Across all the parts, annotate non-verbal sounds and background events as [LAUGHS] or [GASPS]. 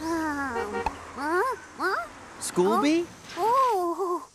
Oh. Huh? Huh? Schoolby? Oh.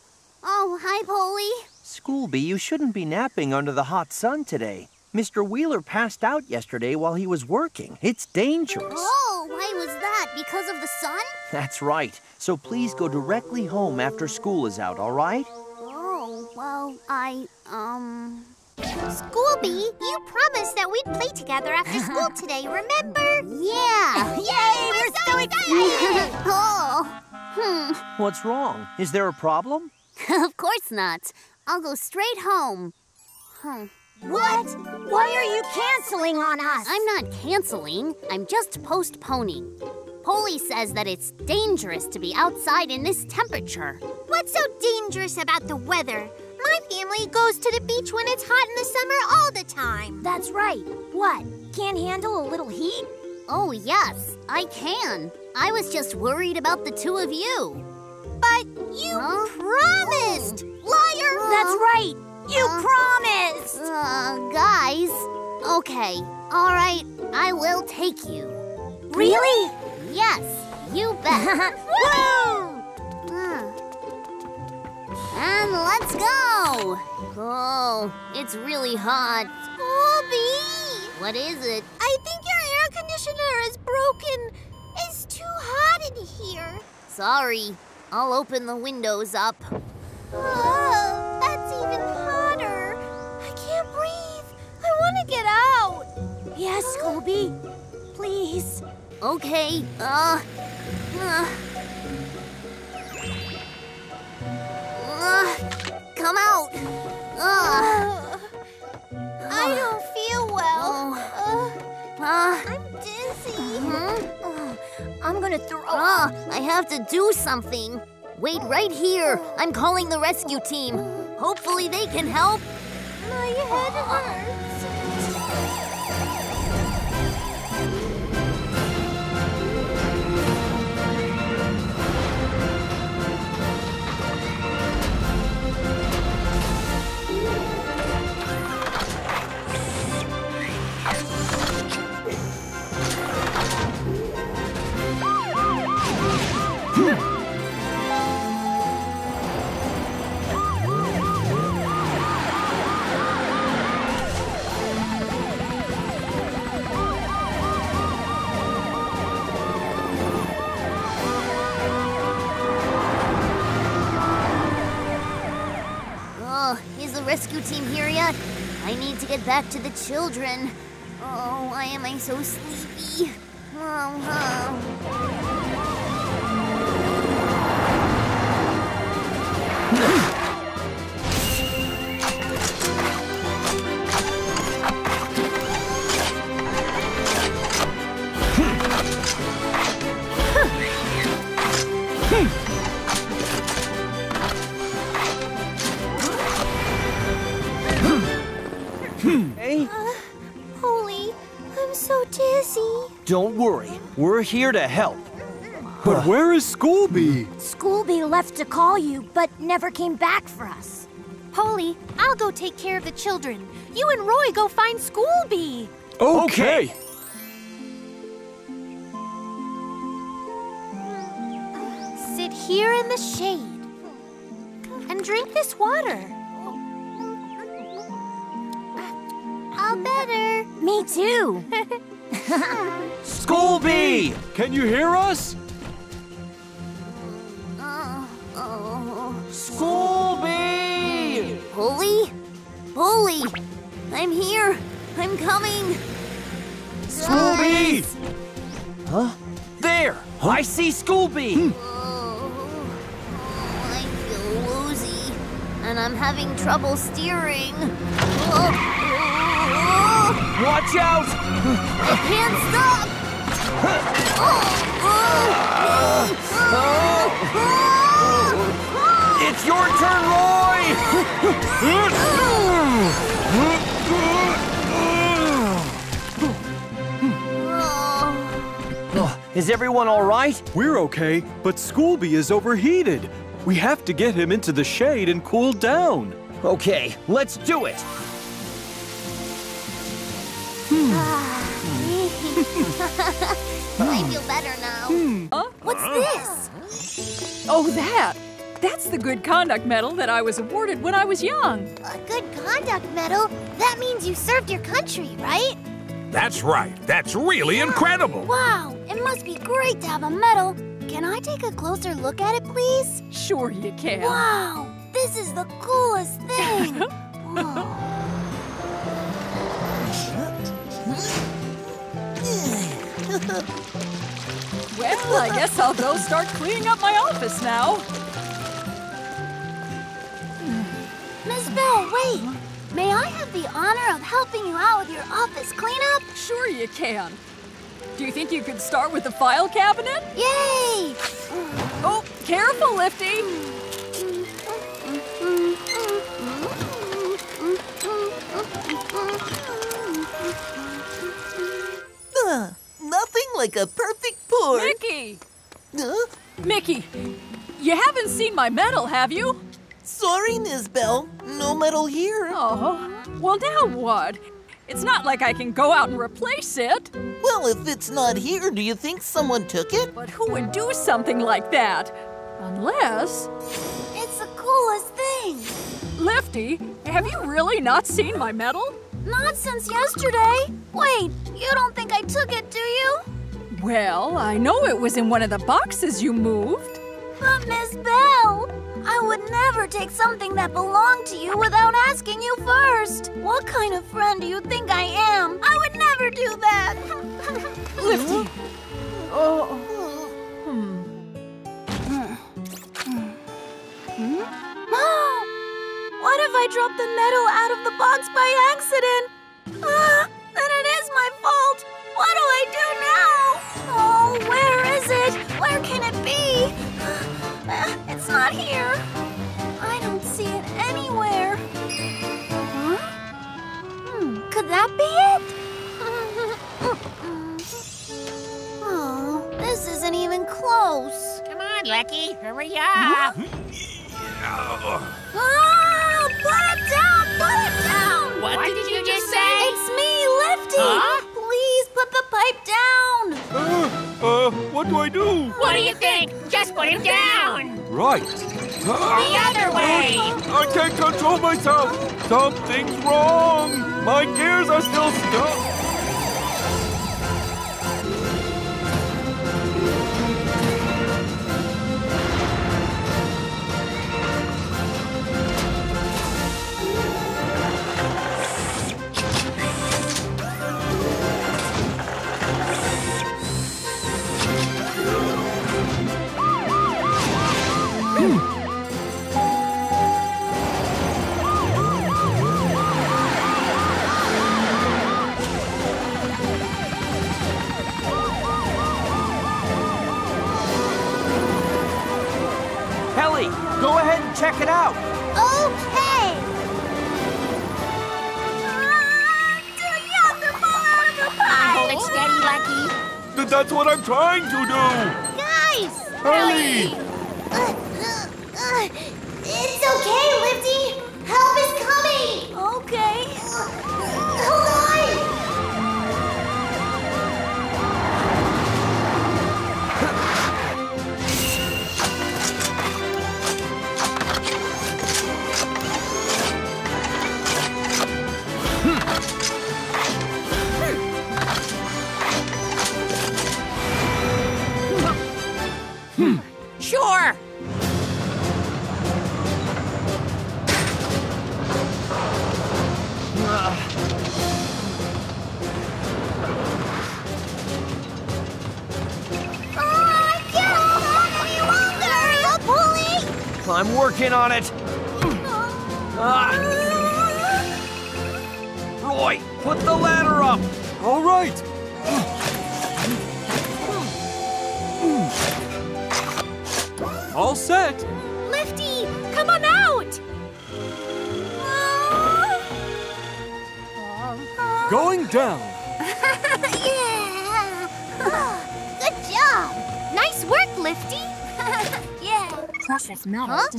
Oh, hi, Poli. Schoolby, you shouldn't be napping under the hot sun today. Mr. Wheeler passed out yesterday while he was working. It's dangerous. Oh, why was that? Because of the sun? That's right. So please go directly home after school is out, all right? Oh, well, I, um... Scooby, you promised that we'd play together after [LAUGHS] school today, remember? Yeah! [LAUGHS] Yay, we're, so excited! [LAUGHS] oh. Hmm. What's wrong? Is there a problem? of course not. I'll go straight home. Hmm. What? Why are you canceling on us? I'm not canceling. I'm just postponing. Poli says that it's dangerous to be outside in this temperature. What's so dangerous about the weather? My family goes to the beach when it's hot in the summer all the time. That's right. What? Can't handle a little heat? Oh, yes, I can. I was just worried about the two of you. But you Huh? promised! Liar! That's right. You Uh, promised. Uh, guys. Okay, all right, I will take you. Really? Yes, you bet. [LAUGHS] Woo! And let's go. Oh, it's really hot. Scooby! What is it? I think your air conditioner is broken. It's too hot in here. Sorry. I'll open the windows up. Oh, that's even hotter. I can't breathe. I want to get out. Yes, Scooby. Please. Okay, uh. uh. Uh, come out. Uh, I don't feel well. Uh, uh, I'm dizzy. Oh, I'm gonna throw. Ah, I have to do something. Wait right here. I'm calling the rescue team. Hopefully they can help. My head hurts. I need to get back to the children. Oh, why am I so sleepy? Oh, oh. Here to help. But where is Scooby? Scooby left to call you, but never came back for us. Poli, I'll go take care of the children. You and Roy go find Scooby. Okay. Sit here in the shade and drink this water. All better. Me too. [LAUGHS] Schoolby! Can you hear us? Oh, oh. Schoolby! Bully? Bully! I'm here! I'm coming! Schoolby! Guys! Huh? There! I see Schoolby! Oh, oh, I feel woozy, and I'm having trouble steering. Oh, oh, oh, oh. Watch out! I can't stop! It's your turn, Roy! Oh, Is everyone all right? We're okay, but Scooby is overheated. We have to get him into the shade and cool down. Okay, let's do it. [LAUGHS] [LAUGHS] [LAUGHS] I feel better now. Hmm. What's this? Oh, that! That's the good conduct medal that I was awarded when I was young. A good conduct medal? That means you served your country, right? That's right. That's really incredible. Wow, it must be great to have a medal. Can I take a closer look at it, please? Sure you can. Wow, this is the coolest thing. [LAUGHS] [LAUGHS] [LAUGHS] Well, I guess I'll go start cleaning up my office now. Miss Bell, wait. May I have the honor of helping you out with your office cleanup? Sure you can. Do you think you could start with the file cabinet? Yay! Oh, careful, Lifty. Uh, nothing like a perfect pour. Mickey! Huh? Mickey, you haven't seen my medal, have you? Sorry, Miss Bell. No medal here. Oh, well now what? It's not like I can go out and replace it. Well, if it's not here, do you think someone took it? But who would do something like that? Unless... It's the coolest thing. Lifty, have you really not seen my medal? Not since yesterday. Wait, you don't think I took it, do you? Well, I know it was in one of the boxes you moved. But Miss Bell, I would never take something that belonged to you without asking you first. What kind of friend do you think I am? I would never do that. [LAUGHS] Lifty. Oh. Hmm. Mom, [GASPS] what if I dropped the medal out of the box by accident? Ah, then it is my fault. What do I do now? Oh, where is it? Where can it be? Ah, It's not here. I don't see it anywhere. Huh? Hmm, could that be it? [LAUGHS] Oh, this isn't even close. Come on, Lucky, hurry up. Ah, put it down! Put it down! What did you just say? It's me, Lifty! Huh? Please put the pipe down! Uh, uh, what do I do? What do you think? Just put it down. Right. The other way. I can't control myself. Something's wrong. My gears are still stuck.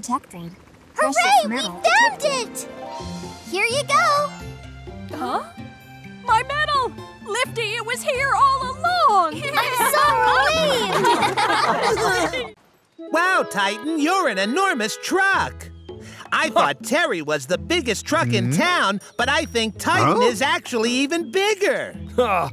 Metal Huh? detected. Hooray! We found it! Here you go! Huh? My medal! Lifty, it was here all along! [LAUGHS] I'm so relieved! [LAUGHS] Wow, Titan, you're an enormous truck. I thought Terry was the biggest truck in hmm? town, but I think Titan Huh? is actually even bigger. [LAUGHS]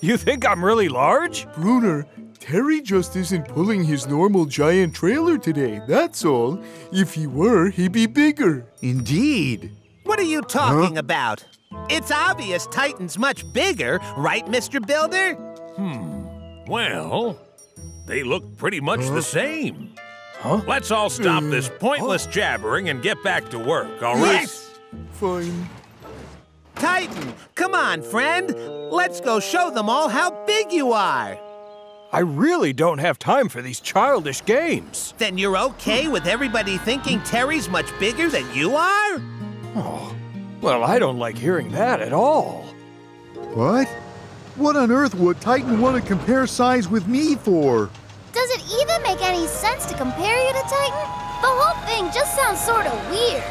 you think I'm really large? Bruner, Terry just isn't pulling his normal giant trailer today, that's all. If he were, he'd be bigger. Indeed. What are you talking about? It's obvious Titan's much bigger, right, Mr. Builder? Hmm. Well, they look pretty much the same. Huh? Let's all stop this pointless jabbering and get back to work, all right? Fine. Titan, come on, friend. Let's go show them all how big you are. I really don't have time for these childish games. Then you're okay with everybody thinking Terry's much bigger than you are? Oh, Well, I don't like hearing that at all. What? What on earth would Titan want to compare size with me for? Does it even make any sense to compare you to Titan? The whole thing just sounds sort of weird.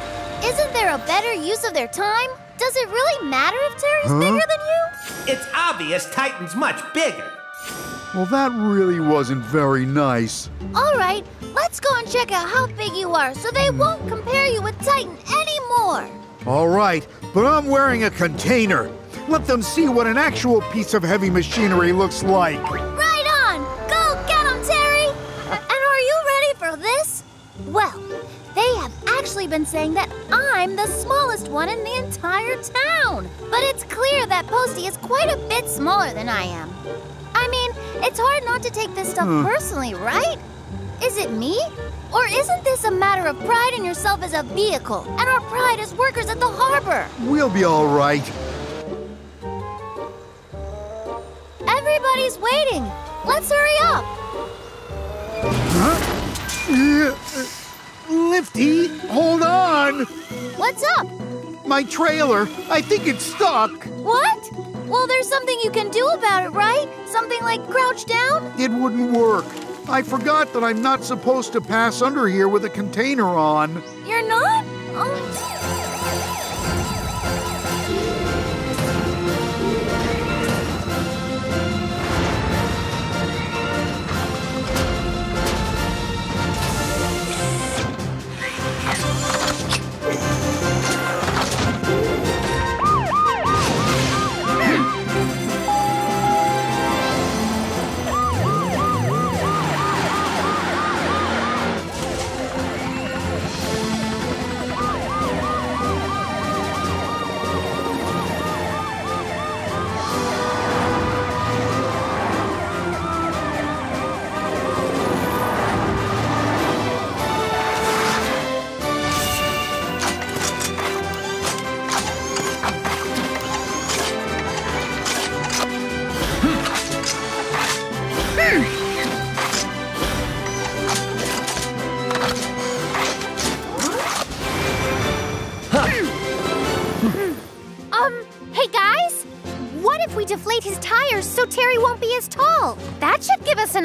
Isn't there a better use of their time? Does it really matter if Terry's Huh? bigger than you? It's obvious Titan's much bigger. Well, that really wasn't very nice. All right, let's go and check out how big you are so they won't compare you with Titan anymore. All right, but I'm wearing a container. Let them see what an actual piece of heavy machinery looks like. Right on! Go get 'em, Terry! And are you ready for this? Well, they have actually been saying that I'm the smallest one in the entire town. But it's clear that Posty is quite a bit smaller than I am. I mean, it's hard not to take this stuff Hmm. personally, right? Is it me? Or isn't this a matter of pride in yourself as a vehicle and our pride as workers at the harbor? We'll be all right. Everybody's waiting. Let's hurry up. Uh, Lifty, hold on. What's up? My trailer, I think it's stuck. What? Well, there's something you can do about it, right? Something like crouch down? It wouldn't work. I forgot that I'm not supposed to pass under here with a container on. You're not? Oh.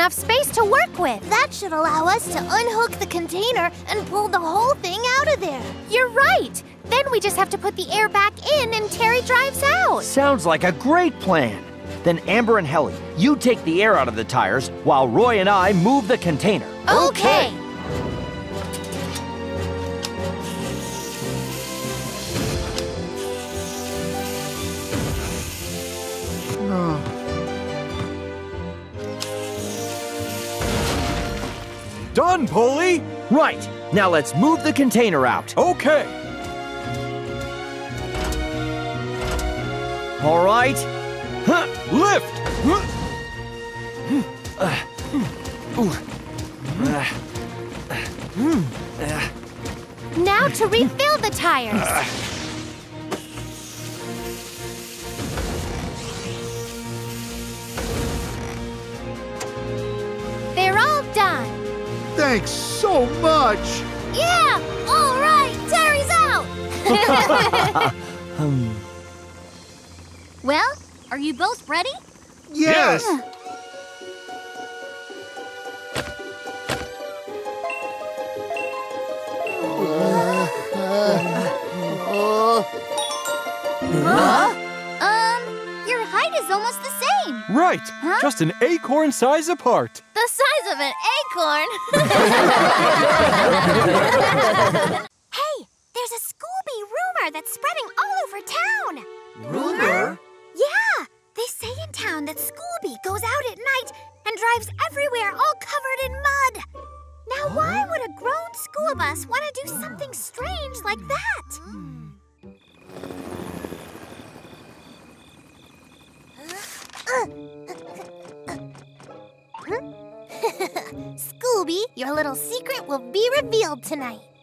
Enough space to work with. That should allow us to unhook the container and pull the whole thing out of there. You're right! Then we just have to put the air back in and Terry drives out. Sounds like a great plan. Then Amber and Helly, you take the air out of the tires while Roy and I move the container. Okay. Now let's move the container out. Okay. All right. Huh. Lift. Now to refill the tires. They're all done. Thanks so much. Out! [LAUGHS] well, are you both ready? Yes. Huh? Um, your height is almost the same. Right. Huh? Just an acorn size apart. The size of an acorn. [LAUGHS] rumor that's spreading all over town. Rumor? Yeah, they say in town that Scooby goes out at night and drives everywhere all covered in mud. Now, why would a grown school bus want to do something strange like that? [LAUGHS] Scooby, your little secret will be revealed tonight.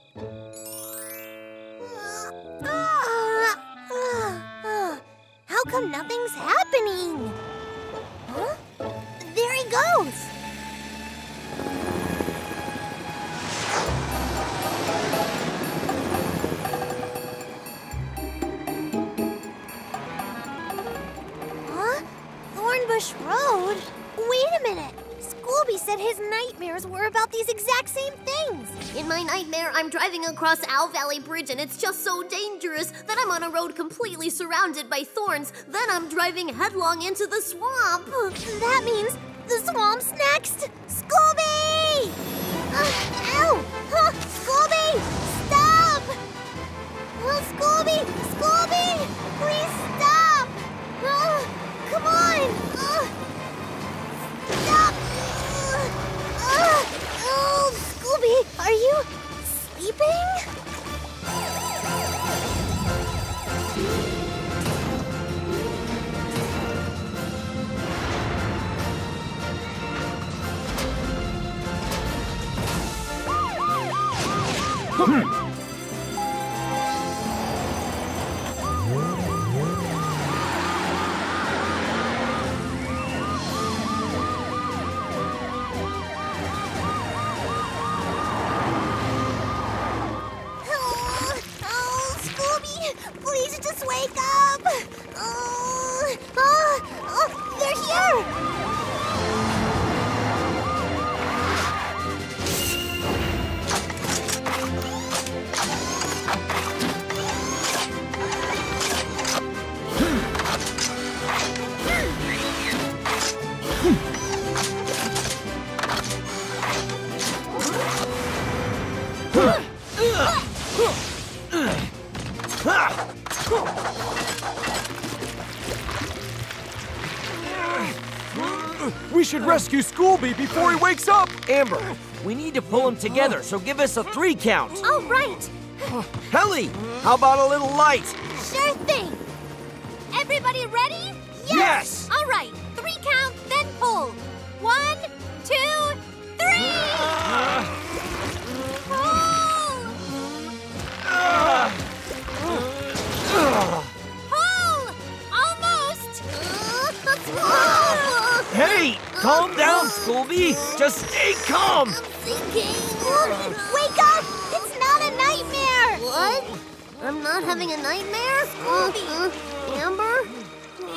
Across Owl Valley Bridge and it's just so dangerous that I'm on a road completely surrounded by thorns. Then I'm driving headlong into the swamp. That means the swamp's next! Scooby! Uh, ow! Rescue before he wakes up! Amber, we need to pull him together, so give us a three count. Oh, right. [SIGHS] Helly, how about a little light? Sure thing. Everybody ready? Yes! All right. Three count, then pull. One, two, three. Pull. [LAUGHS] calm down, Scooby. Just stay calm. I'm thinking. Wake up! It's not a nightmare. What? I'm not having a nightmare? Uh, uh, Amber?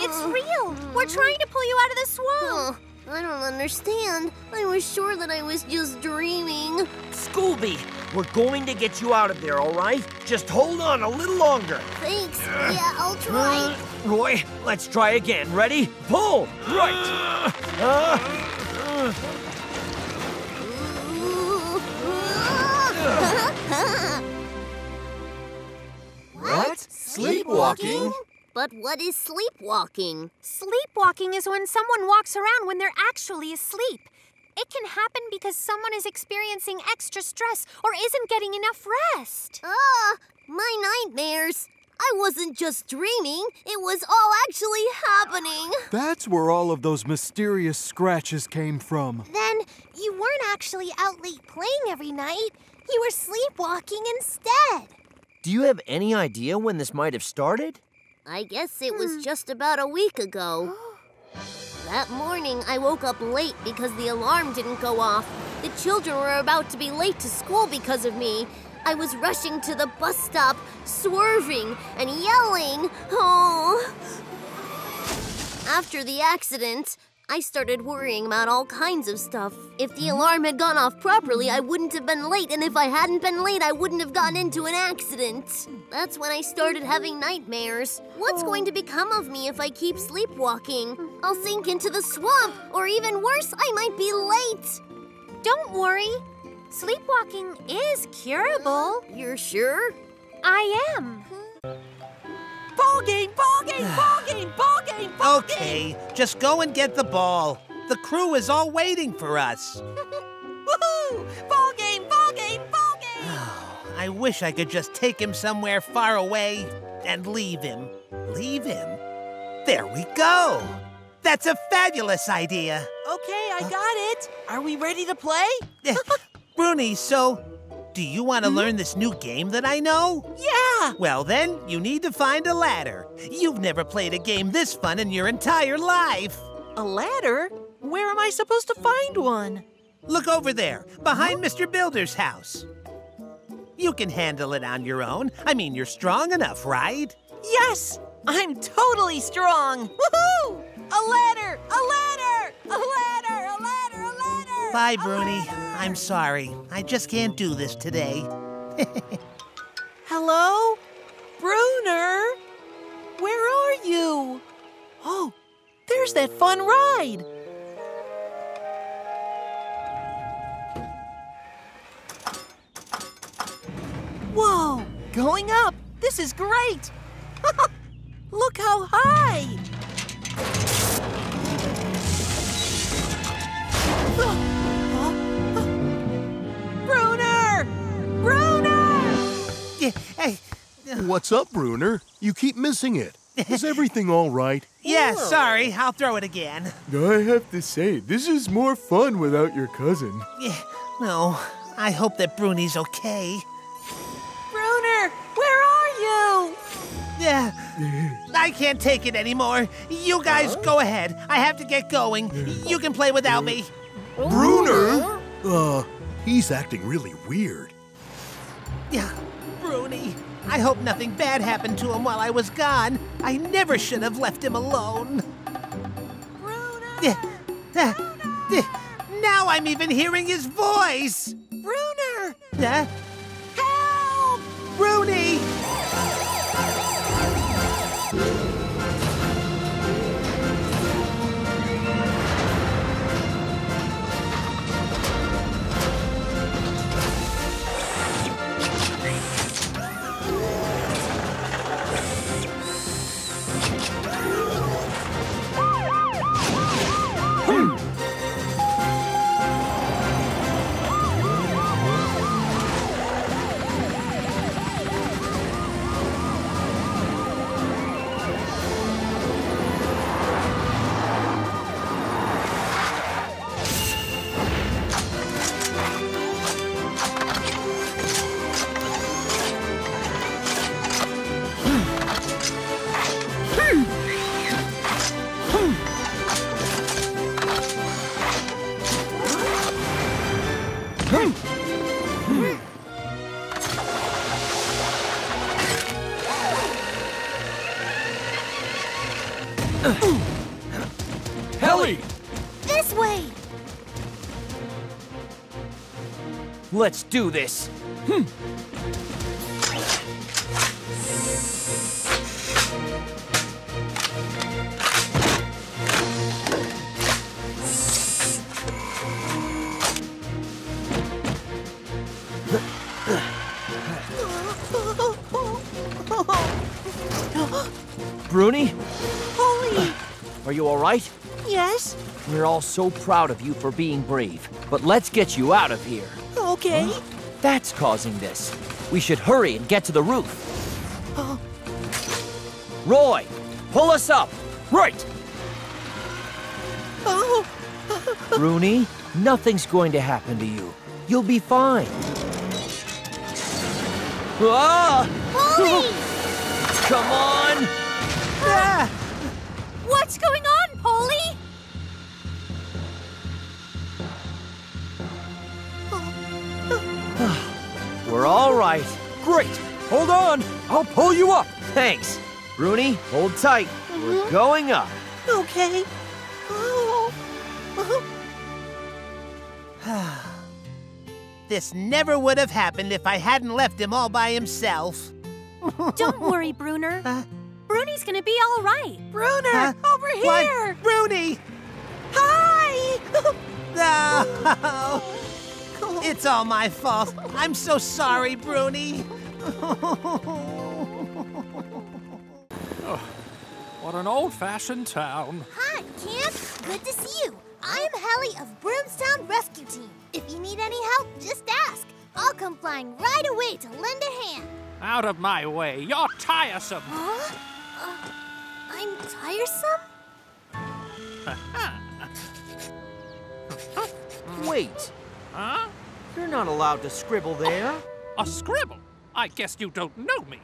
It's uh. real. We're trying to pull you out of the swamp. Oh, I don't understand. I was sure that I was just dreaming. Scooby, we're going to get you out of there, all right? Just hold on a little longer. Thanks. Uh. Yeah, I'll try. Roy, let's try again. Ready? Pull! Right! What? Sleepwalking? But what is sleepwalking? Sleepwalking is when someone walks around when they're actually asleep. It can happen because someone is experiencing extra stress or isn't getting enough rest. Ah, my nightmares. I wasn't just dreaming, it was all actually happening. That's where all of those mysterious scratches came from. Then you weren't actually out late playing every night. You were sleepwalking instead. do you have any idea when this might have started? I guess it was hmm. just about a week ago. [GASPS] That morning, I woke up late because the alarm didn't go off. The children were about to be late to school because of me. I was rushing to the bus stop, swerving and yelling. Oh. After the accident, I started worrying about all kinds of stuff. If the alarm had gone off properly, I wouldn't have been late, and if I hadn't been late, I wouldn't have gotten into an accident. That's when I started having nightmares. What's going to become of me if I keep sleepwalking? I'll sink into the swamp, or even worse, I might be late. Don't worry. Sleepwalking is curable. You're sure? I am. Ball game, ball game, ball game, ball game, ball game. Okay, just go and get the ball. The crew is all waiting for us. [LAUGHS] Woohoo! Ball game, ball game, ball game. [SIGHS] I wish I could just take him somewhere far away and leave him. Leave him? There we go. That's a fabulous idea. Okay, I got it. Are we ready to play? [LAUGHS] Bruni, so do you want to hmm? learn this new game that I know? Yeah. Well, then, you need to find a ladder. You've never played a game this fun in your entire life. A ladder? Where am I supposed to find one? Look over there, behind Mr. Builder's house. You can handle it on your own. I mean, you're strong enough, right? Yes, I'm totally strong. Woohoo! A ladder! A ladder! A ladder! A ladder! Bye, Bruni. I'm sorry. I just can't do this today. [LAUGHS] Hello? Bruner? Where are you? Oh, there's that fun ride. Whoa, going up. This is great. [LAUGHS] Look how high. Bruner! What's up, Bruner? You keep missing it. Is everything all right? [LAUGHS] yeah, sorry. I'll throw it again. I have to say, this is more fun without your cousin. Yeah, no, I hope that Bruni's okay. Bruner, where are you? Yeah, I can't take it anymore. You guys go ahead. I have to get going. You can play without me. Bruner? Uh, he's acting really weird. Yeah, Bruni. I hope nothing bad happened to him while I was gone. I never should have left him alone. Bruner! Now I'm even hearing his voice. Bruner! Huh? Help! Bruni! Let's do this. Hmm. Bruni, Holy! are you all right? Yes? We're all so proud of you for being brave. But let's get you out of here. Okay. That's causing this. We should hurry and get to the roof. Oh. Roy, pull us up. Right. Oh! [LAUGHS] Rooney, nothing's going to happen to you. You'll be fine. Ah! [LAUGHS] Come on! Ah! What's going on, We're all right. Great! Hold on! I'll pull you up! Thanks. Bruni, hold tight. We're mm-hmm. going up. Okay. Oh. [SIGHS] This never would have happened if I hadn't left him all by himself. [LAUGHS] Don't worry, Bruner. Bruni's gonna be all right. Bruner, Huh? over here! What? Bruni! Hi! [LAUGHS] No! [LAUGHS] It's all my fault. I'm so sorry, Bruni. What an old-fashioned town. Hi, Camp. Good to see you. I'm Helly of Broomstown Rescue Team. If you need any help, just ask. I'll come flying right away to lend a hand. Out of my way. You're tiresome. Huh? Uh, I'm tiresome? [LAUGHS] Wait. Huh? You're not allowed to scribble there. A scribble? I guess you don't know me.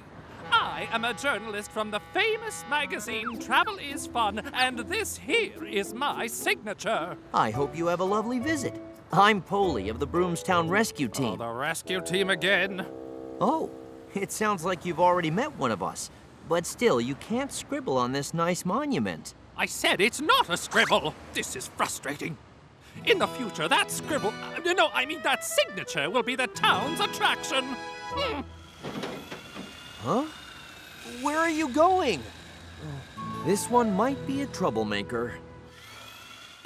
I am a journalist from the famous magazine Travel is Fun, and this here is my signature. I hope you have a lovely visit. I'm Poli of the Broomstown Rescue Oh, Team. the rescue team again. Oh, it sounds like you've already met one of us. But still, you can't scribble on this nice monument. I said it's not a scribble. This is frustrating. In the future, that scribble, uh, no, I mean that signature will be the town's attraction. Hmm. Huh? Where are you going? This one might be a troublemaker.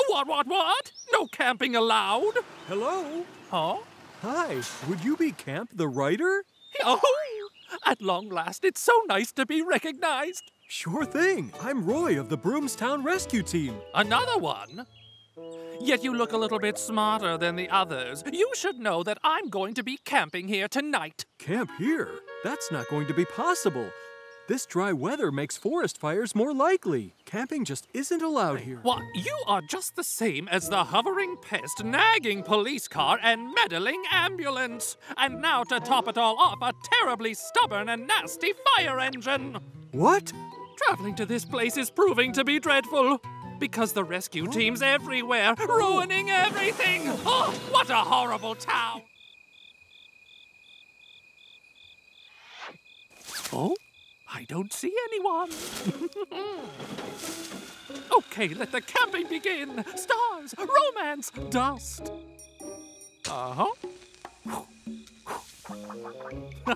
What, what, what? No camping allowed? Hello? Huh? Hi, would you be Camp the writer? Oh, at long last, it's so nice to be recognized. Sure thing. I'm Roy of the Broomstown Rescue Team. Another one? Yet you look a little bit smarter than the others. You should know that I'm going to be camping here tonight. Camp here? That's not going to be possible. This dry weather makes forest fires more likely. Camping just isn't allowed here. What? You are just the same as the hovering pest, nagging police car, and meddling ambulance. And now, to top it all off, a terribly stubborn and nasty fire engine. What? Traveling to this place is proving to be dreadful. Because the rescue team's everywhere, ruining everything. Oh, what a horrible town. Oh, I don't see anyone. [LAUGHS] okay, let the camping begin. Stars, romance, dust. Uh huh. [LAUGHS]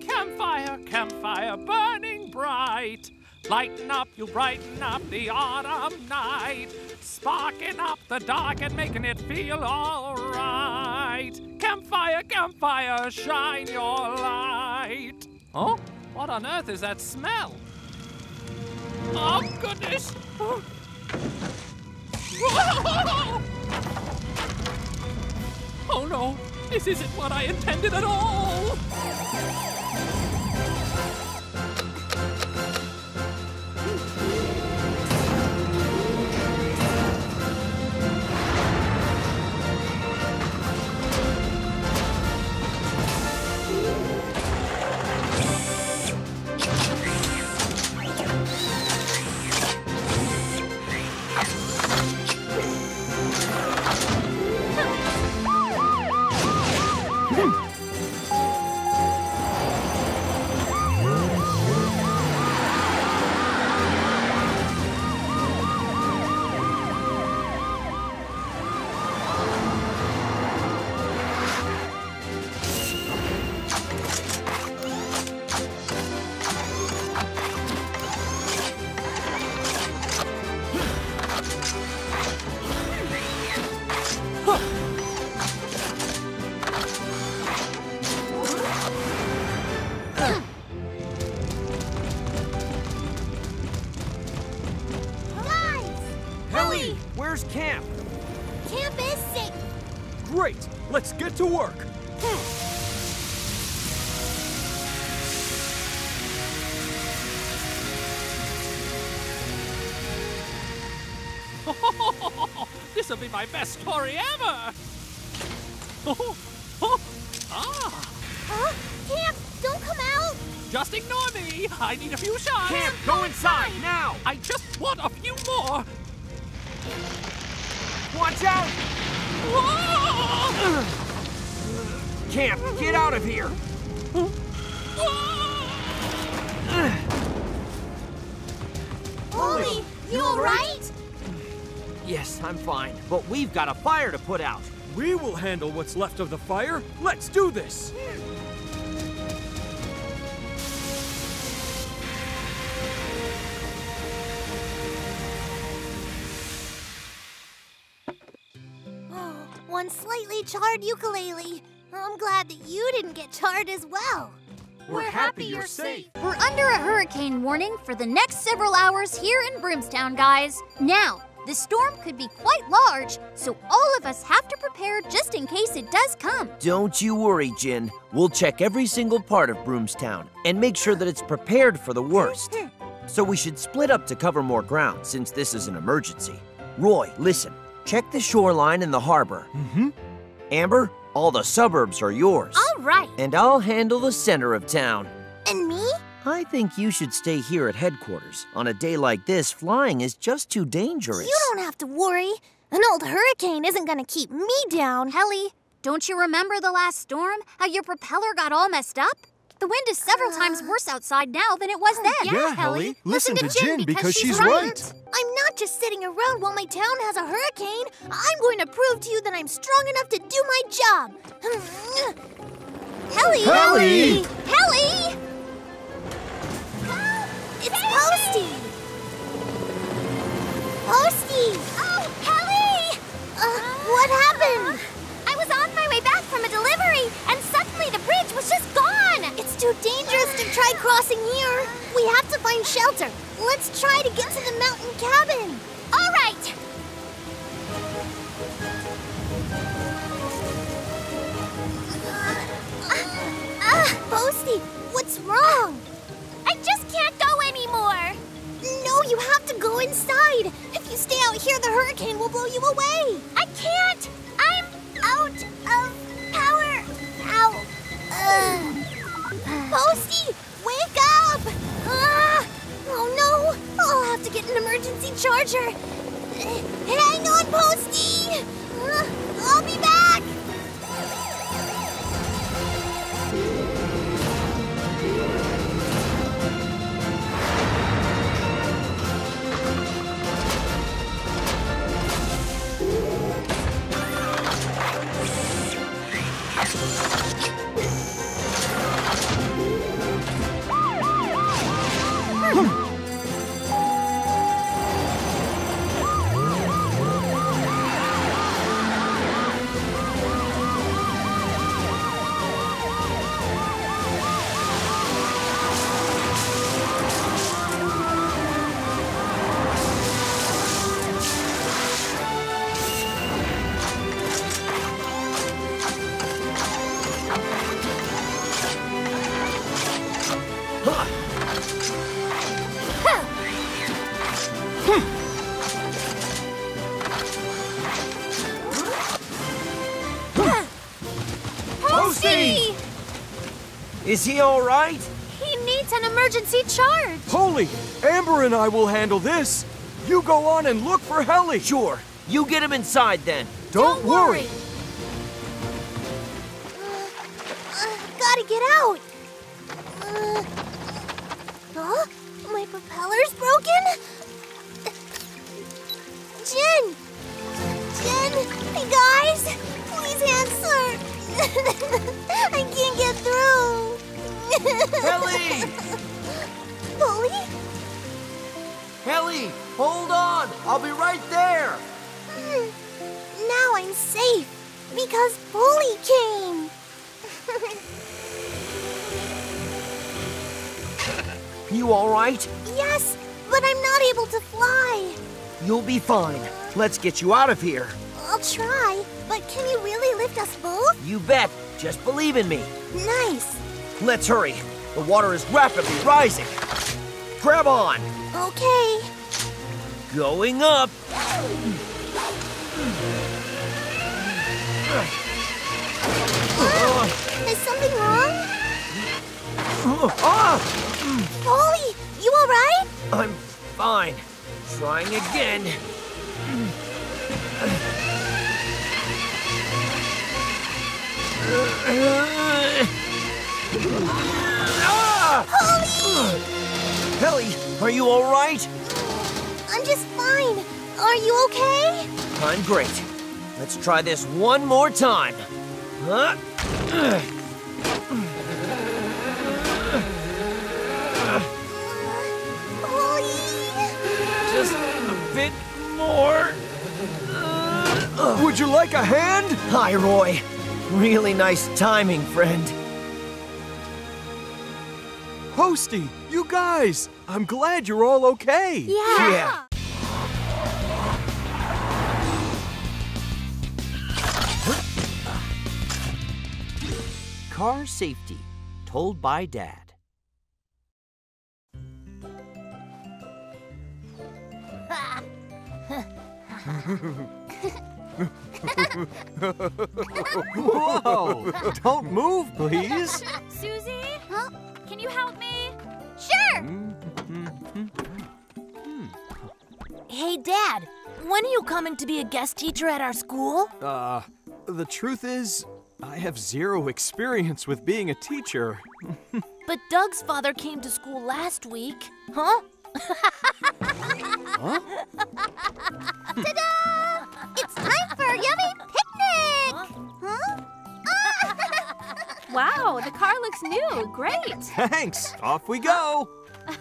campfire, campfire, burning bright. Lighten up, you brighten up the autumn night. Sparking up the dark and making it feel alright. Campfire, campfire, shine your light. Oh, what on earth is that smell? Oh, goodness. Oh no, this isn't what I intended at all. Yeah. To work! [LAUGHS] This'll be my best story ever. Oh, [LAUGHS] oh, ah, Huh? Camp, don't come out! just ignore me. I need a few shots. Camp, go inside, now! I just we've got a fire to put out. We will handle what's left of the fire. Let's do this! Oh, one slightly charred ukulele. I'm glad that you didn't get charred as well. We're happy you're safe. We're under a hurricane warning for the next several hours here in Broomstown, guys. Now, the storm could be quite large, so all of us have to prepare just in case it does come. Don't you worry, Jin. We'll check every single part of Broomstown and make sure that it's prepared for the worst. So we should split up to cover more ground since this is an emergency. Roy, listen. Check the shoreline and the harbor. Mm-hmm. Amber, all the suburbs are yours. All right. And I'll handle the center of town. And me? I think you should stay here at headquarters. On a day like this, flying is just too dangerous. You don't have to worry. An old hurricane isn't gonna keep me down. Helly, don't you remember the last storm? How your propeller got all messed up? The wind is several times uh. worse outside now than it was oh, then. Yeah, Helly. Listen to Jin because she's right. I'm not just sitting around while my town has a hurricane. I'm going to prove to you that I'm strong enough to do my job. [SIGHS] Helly! Helly! Helly! It's Posty! Posty! Oh, Helly! Uh, what happened? I was on my way back from a delivery, and suddenly the bridge was just gone! It's too dangerous to try crossing here. We have to find shelter. Let's try to get to the mountain cabin. All right! Ah, Posty, what's wrong? I just can't go anymore! You have to go inside. If you stay out here, the hurricane will blow you away. I can't! I'm out of power! Ow. Uh, Posty, wake up! Ah, oh no, I'll have to get an emergency charger. Uh, Hang on, Posty! Uh, I'll be back! Is he all right? He needs an emergency charge! Holy, Amber and I will handle this. You go on and look for Helly. Sure. You get him inside then. Don't, worry. Uh, [SIGHS] gotta get out. Uh, [SIGHS] huh? My propeller's broken? Jin! Jin! Hey guys! Please answer! [LAUGHS] I can't get through! Helly! Poli? Helly, hold on. I'll be right there. Hmm. Now I'm safe because Poli came! [LAUGHS] You all right? yes, but I'm not able to fly. You'll be fine. Let's get you out of here. I'll try, but can you really lift us both? You bet. Just believe in me. Nice. Let's hurry. The water is rapidly rising. Grab on. Okay. Going up. Ah, [GASPS] Is something wrong? Ah! Poli, you all right? I'm fine. Trying again. [SIGHS] [SIGHS] [SIGHS] Ah! Helly, are you all right? I'm just fine. Are you okay? I'm great. Let's try this one more time. Huh? Just a bit more. Would you like a hand? Hi, Roy. Really nice timing, friend. Posty, you guys, I'm glad you're all okay. Yeah. Car safety, told by Dad. [LAUGHS] Whoa! Don't move, please. [LAUGHS] Susie? Huh? Can you help me? Sure! Hey, Dad, when are you coming to be a guest teacher at our school? Uh, the truth is, I have zero experience with being a teacher. [LAUGHS] But Doug's father came to school last week. Huh? Huh? [LAUGHS] Ta-da! It's time for a yummy picnic! [LAUGHS] Wow, the car looks new. Great. [LAUGHS] Thanks. Off we go. [LAUGHS]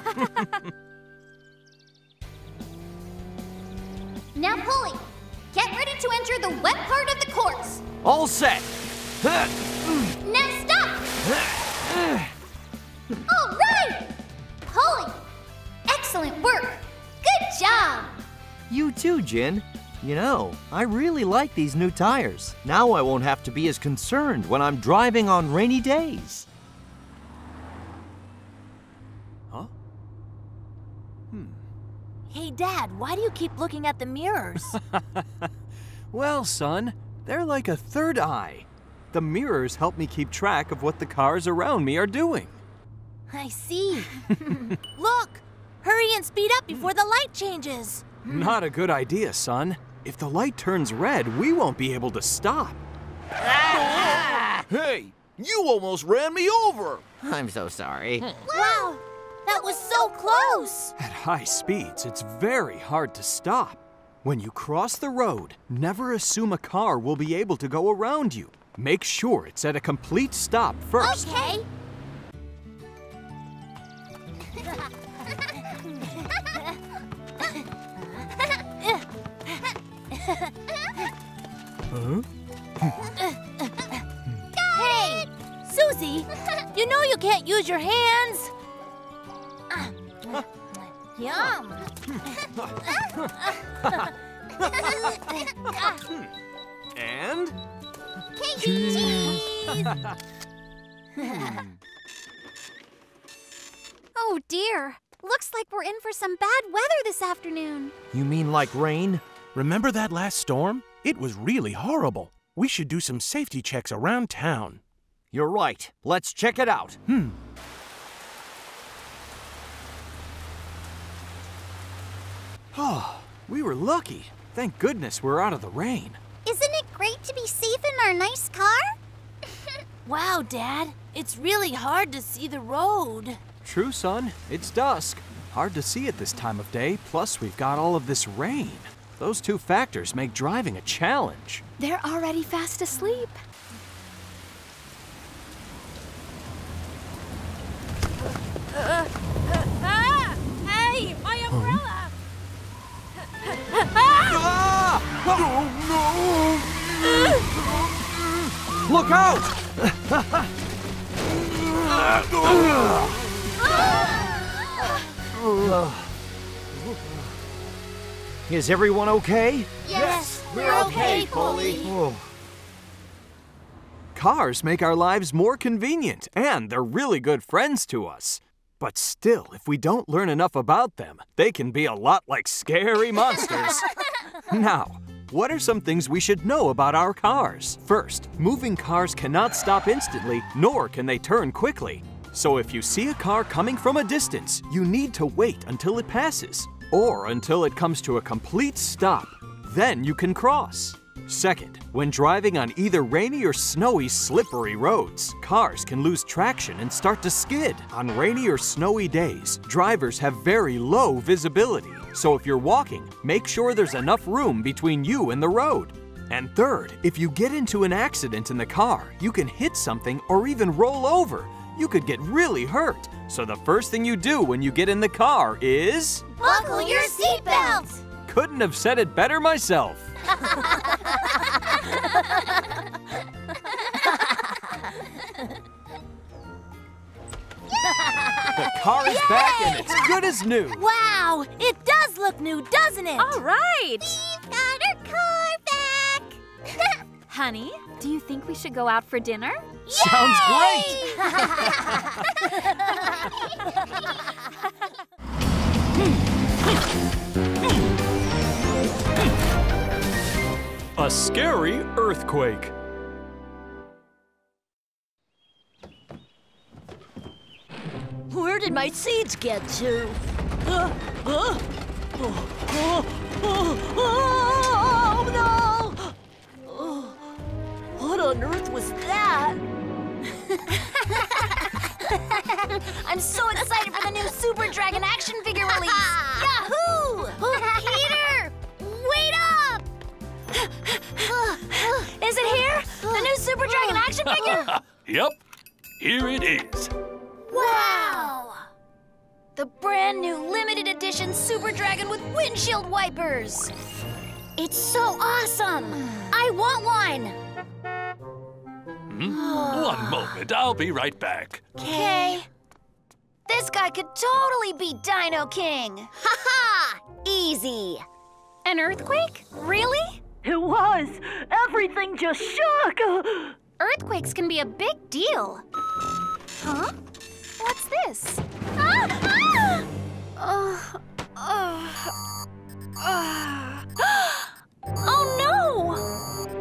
Now, Poli, get ready to enter the wet part of the course. All set. Now stop! All right! Poli, excellent work. Good job. You too, Jin. You know, I really like these new tires. Now I won't have to be as concerned when I'm driving on rainy days. Huh? Hmm. Hey, Dad, why do you keep looking at the mirrors? [LAUGHS] Well, son, they're like a third eye. The mirrors help me keep track of what the cars around me are doing. I see. [LAUGHS] Look! Hurry and speed up before the light changes. Not a good idea, son. If the light turns red, we won't be able to stop. Hey, you almost ran me over. I'm so sorry. Hmm. Wow! That was so close! At high speeds, it's very hard to stop. When you cross the road, never assume a car will be able to go around you. Make sure it's at a complete stop first. Okay. Huh? Hey! Susie! You know you can't use your hands! Yum! And? cheese! Oh dear. Looks like we're in for some bad weather this afternoon. You mean like rain? Remember that last storm? It was really horrible. We should do some safety checks around town. You're right. Let's check it out. Hmm. Oh, we were lucky. Thank goodness we're out of the rain. Isn't it great to be safe in our nice car? [LAUGHS] Wow, Dad, it's really hard to see the road. True, son. It's dusk. Hard to see at this time of day, plus we've got all of this rain. Those two factors make driving a challenge. They're already fast asleep. Is everyone okay? Yes, we're okay, Poli. Oh, Cars make our lives more convenient, and they're really good friends to us. But still, if we don't learn enough about them, they can be a lot like scary [LAUGHS] monsters. now, what are some things we should know about our cars? First, moving cars cannot stop instantly, nor can they turn quickly. So if you see a car coming from a distance, you need to wait until it passes, or until it comes to a complete stop. Then you can cross. Second, when driving on either rainy or snowy, slippery roads, cars can lose traction and start to skid. On rainy or snowy days, drivers have very low visibility. So if you're walking, make sure there's enough room between you and the road. And third, if you get into an accident in the car, you can hit something or even roll over you could get really hurt. So the first thing you do when you get in the car is… Buckle your seatbelt! Couldn't have said it better myself. [LAUGHS] the car is Yay! back and it's good as new. Wow, it does look new, doesn't it? All right. We've got our car back. [LAUGHS] Honey, do you think we should go out for dinner? Sounds great. [LAUGHS] A scary earthquake. Where did my seeds get to? Uh, uh, oh, oh, oh, oh, no! What on earth was that? [LAUGHS] I'm so excited for the new Super Dragon action figure release! [LAUGHS] Yahoo! Peter, wait up! [GASPS] Is it here? The new Super Dragon action figure? [LAUGHS] Yep, here it is. Wow! The brand new limited edition Super Dragon with windshield wipers! It's so awesome! I want one! Hmm? One moment, I'll be right back. Okay. This guy could totally be Dino King! Ha ha! Easy! An earthquake? Really? It was. Everything just shook. Earthquakes can be a big deal. Huh? What's this? Ah! Ah! Uh, uh, uh. [GASPS] oh no!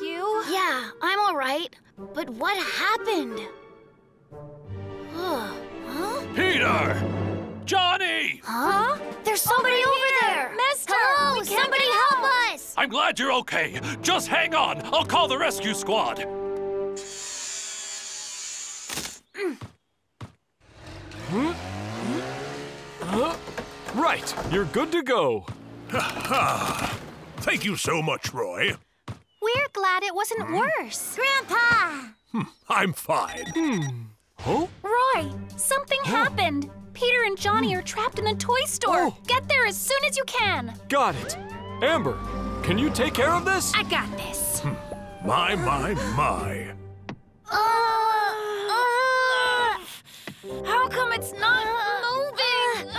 You? Yeah, I'm all right. But what happened? huh? Peter! Johnny! Huh? There's somebody over there! Mister! Hello, somebody get help us! I'm glad you're okay. Just hang on. I'll call the rescue squad. Right, you're good to go. Ha ha! Thank you so much, Roy. We're glad it wasn't hmm? worse. Grandpa! Hmm, I'm fine. Oh? Roy, something happened. Peter and Johnny are trapped in a toy store. Oh. Get there as soon as you can. Got it. Amber, can you take care of this? I got this. My, my, my. Uh, uh, how come it's not moving?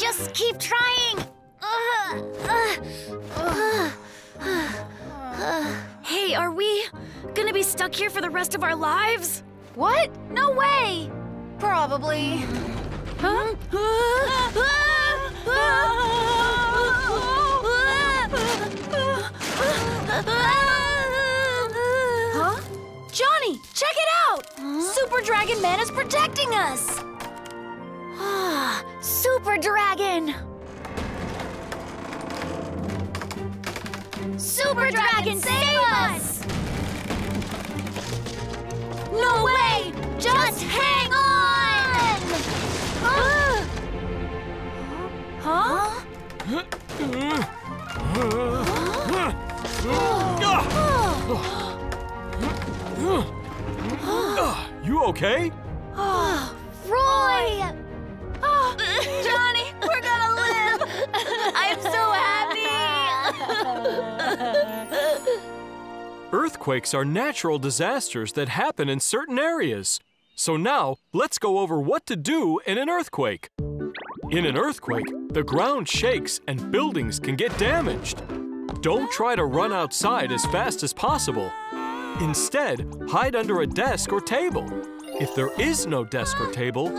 Just keep trying. Uh, uh, [SIGHS] Hey, are we gonna be stuck here for the rest of our lives? What? No way. Probably. Huh? Huh? Johnny, check it out! Super Dragon Man is protecting us! [SIGHS] Super Dragon! Super Dragon, save us! No way! Just hang on! Huh? [GASPS] You okay? Oh, [GASPS] Roy! Oh, [LAUGHS] Johnny, we're gonna live! [LAUGHS] I'm so happy! Earthquakes are natural disasters that happen in certain areas. So now, let's go over what to do in an earthquake. In an earthquake, the ground shakes and buildings can get damaged. Don't try to run outside as fast as possible. Instead, hide under a desk or table. If there is no desk or table,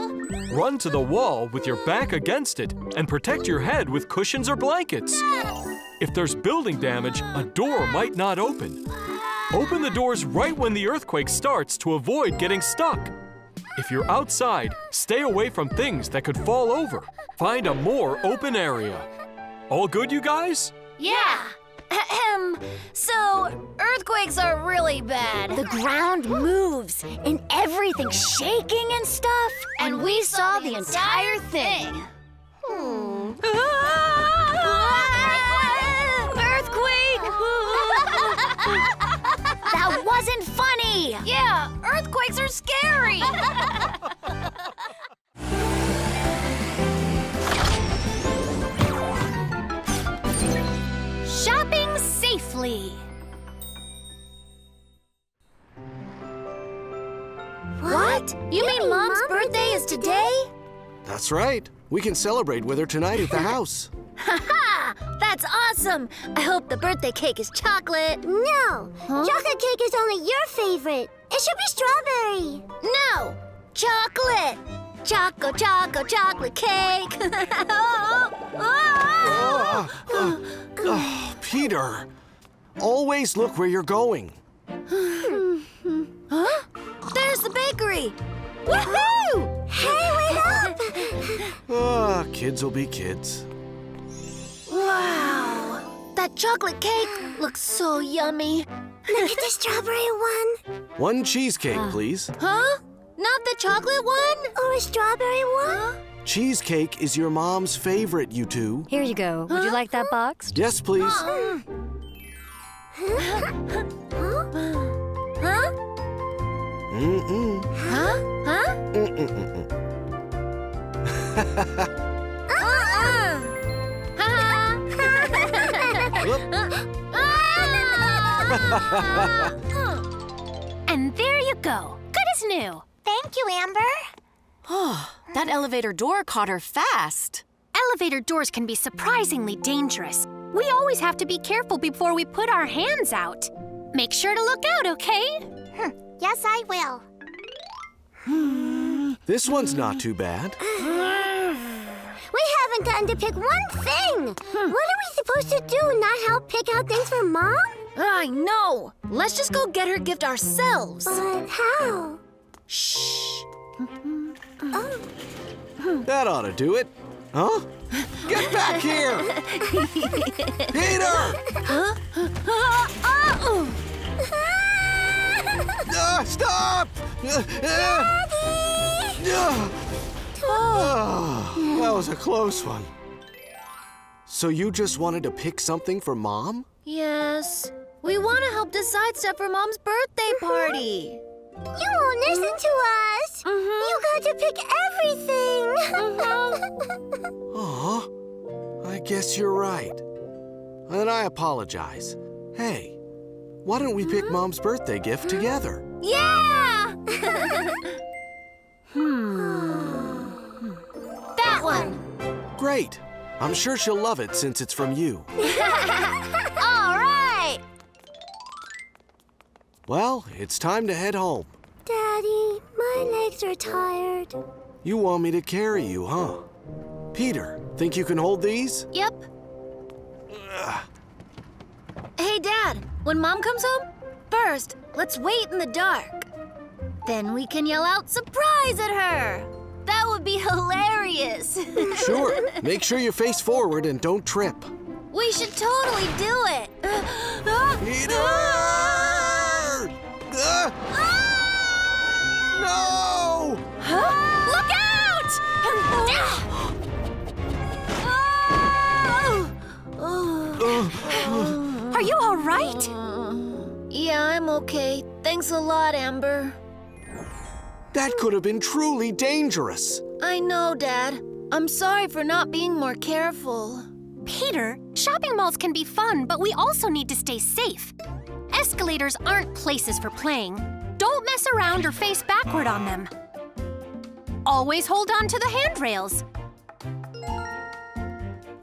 run to the wall with your back against it and protect your head with cushions or blankets. If there's building damage, a door might not open. Open the doors right when the earthquake starts to avoid getting stuck. If you're outside, stay away from things that could fall over. Find a more open area. All good, you guys? Yeah. Ahem. So, earthquakes are really bad. The ground moves and everything's shaking and stuff. And we saw the entire thing. Hmm. [LAUGHS] Earthquake! [LAUGHS] that wasn't funny. Yeah, earthquakes are scary. Shopping safely. What? You mean Mom's birthday is today? That's right. We can celebrate with her tonight at the house. [LAUGHS] Haha! That's awesome! I hope the birthday cake is chocolate. No, chocolate cake is only your favorite. It should be strawberry. No! Chocolate! Choco, choco, chocolate cake! [LAUGHS] Oh, oh, Peter, always look where you're going. Hmm. huh? There's the bakery! Woohoo! Hey, wait up! Ah, kids will be kids. Wow! That chocolate cake looks so yummy. Look at the strawberry one. One cheesecake, please. Huh? Not the chocolate one? Or a strawberry one? Cheesecake is your mom's favorite, you two. Here you go. Would you like that box? Yes, please. Huh? [LAUGHS] Mm-mm. Huh? Huh? Mm-mm-mm. And there you go. Good as new. Thank you, Amber. Oh, that elevator door caught her fast. Elevator doors can be surprisingly dangerous. We always have to be careful before we put our hands out. Make sure to look out, okay? Yes, I will. [SIGHS] This one's not too bad. [SIGHS] We haven't gotten to pick one thing. Hmm. What are we supposed to do? Not help pick out things for Mom? I know. Let's just go get her gift ourselves. But how? Shh. Oh. That ought to do it. Huh? Get back here! [LAUGHS] Peter! Huh? [LAUGHS] Oh! [LAUGHS] Ah, stop! Ah, that was a close one. So you just wanted to pick something for Mom? Yes. We want to help decide stuff for Mom's birthday party. You won't listen to us. Mm -hmm. You got to pick everything. Aw, I guess you're right. And I apologize. Hey, why don't we pick Mom's birthday gift together? Yeah! [LAUGHS] hmm. that one. Great. I'm sure she'll love it since it's from you. [LAUGHS] All right. Well, it's time to head home. Daddy, my legs are tired. You want me to carry you, huh? Peter, think you can hold these? Yep. Hey, Dad, when Mom comes home, first, let's wait in the dark. Then we can yell out surprise at her. That would be hilarious. [LAUGHS] Sure. Make sure you face forward and don't trip. we should totally do it. Peter! Ah! No! Look out! [GASPS] [GASPS] Ah! Oh. Uh, uh. Are you all right? Yeah, I'm okay. Thanks a lot, Amber. That could have been truly dangerous. I know, Dad. I'm sorry for not being more careful. Peter, shopping malls can be fun, but we also need to stay safe. Escalators aren't places for playing. Don't mess around or face backward on them. Always hold on to the handrails.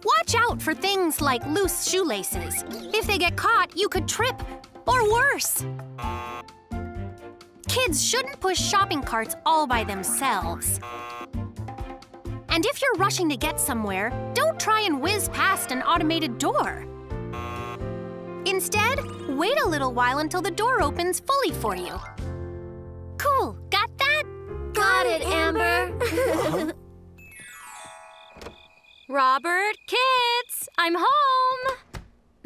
Watch out for things like loose shoelaces. If they get caught, you could trip, or worse. Kids shouldn't push shopping carts all by themselves. And if you're rushing to get somewhere, don't try and whiz past an automated door. Instead, wait a little while until the door opens fully for you. Cool, got that? Got it, Amber. Robert, kids, I'm home.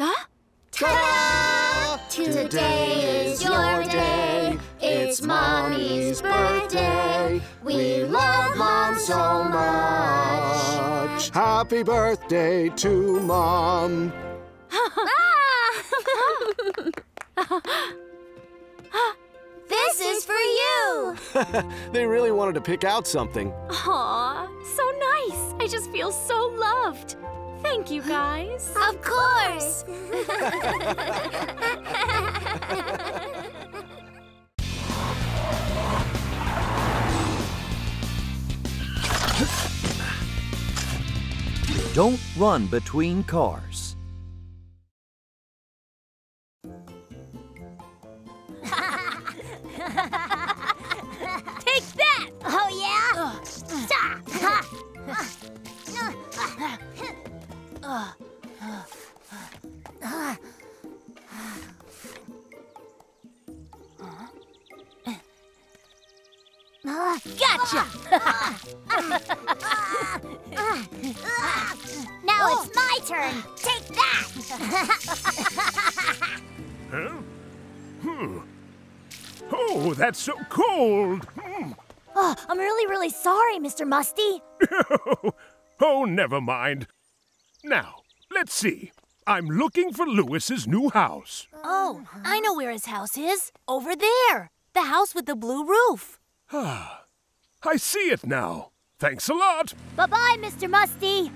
Huh? Ta-da! Today is your day. It's Mommy's birthday. We love Mom so much. Happy birthday to Mom. [LAUGHS] Ah! [LAUGHS] [LAUGHS] This is for you. [LAUGHS] they really wanted to pick out something. Aw, so nice. I just feel so loved. Thank you, guys. Of course. [LAUGHS] Don't run between cars. [LAUGHS] Take that! Oh, yeah? Uh, Stop! Gotcha! now it's my turn. Take that! Huh? That's so cold. Hmm. Oh, I'm really, really sorry, Mr. Musty. [LAUGHS] oh, never mind. Now, let's see. I'm looking for Lewis's new house. Oh, I know where his house is. Over there. The house with the blue roof. Ah, [SIGHS] I see it now. Thanks a lot. Bye-bye, Mr. Musty.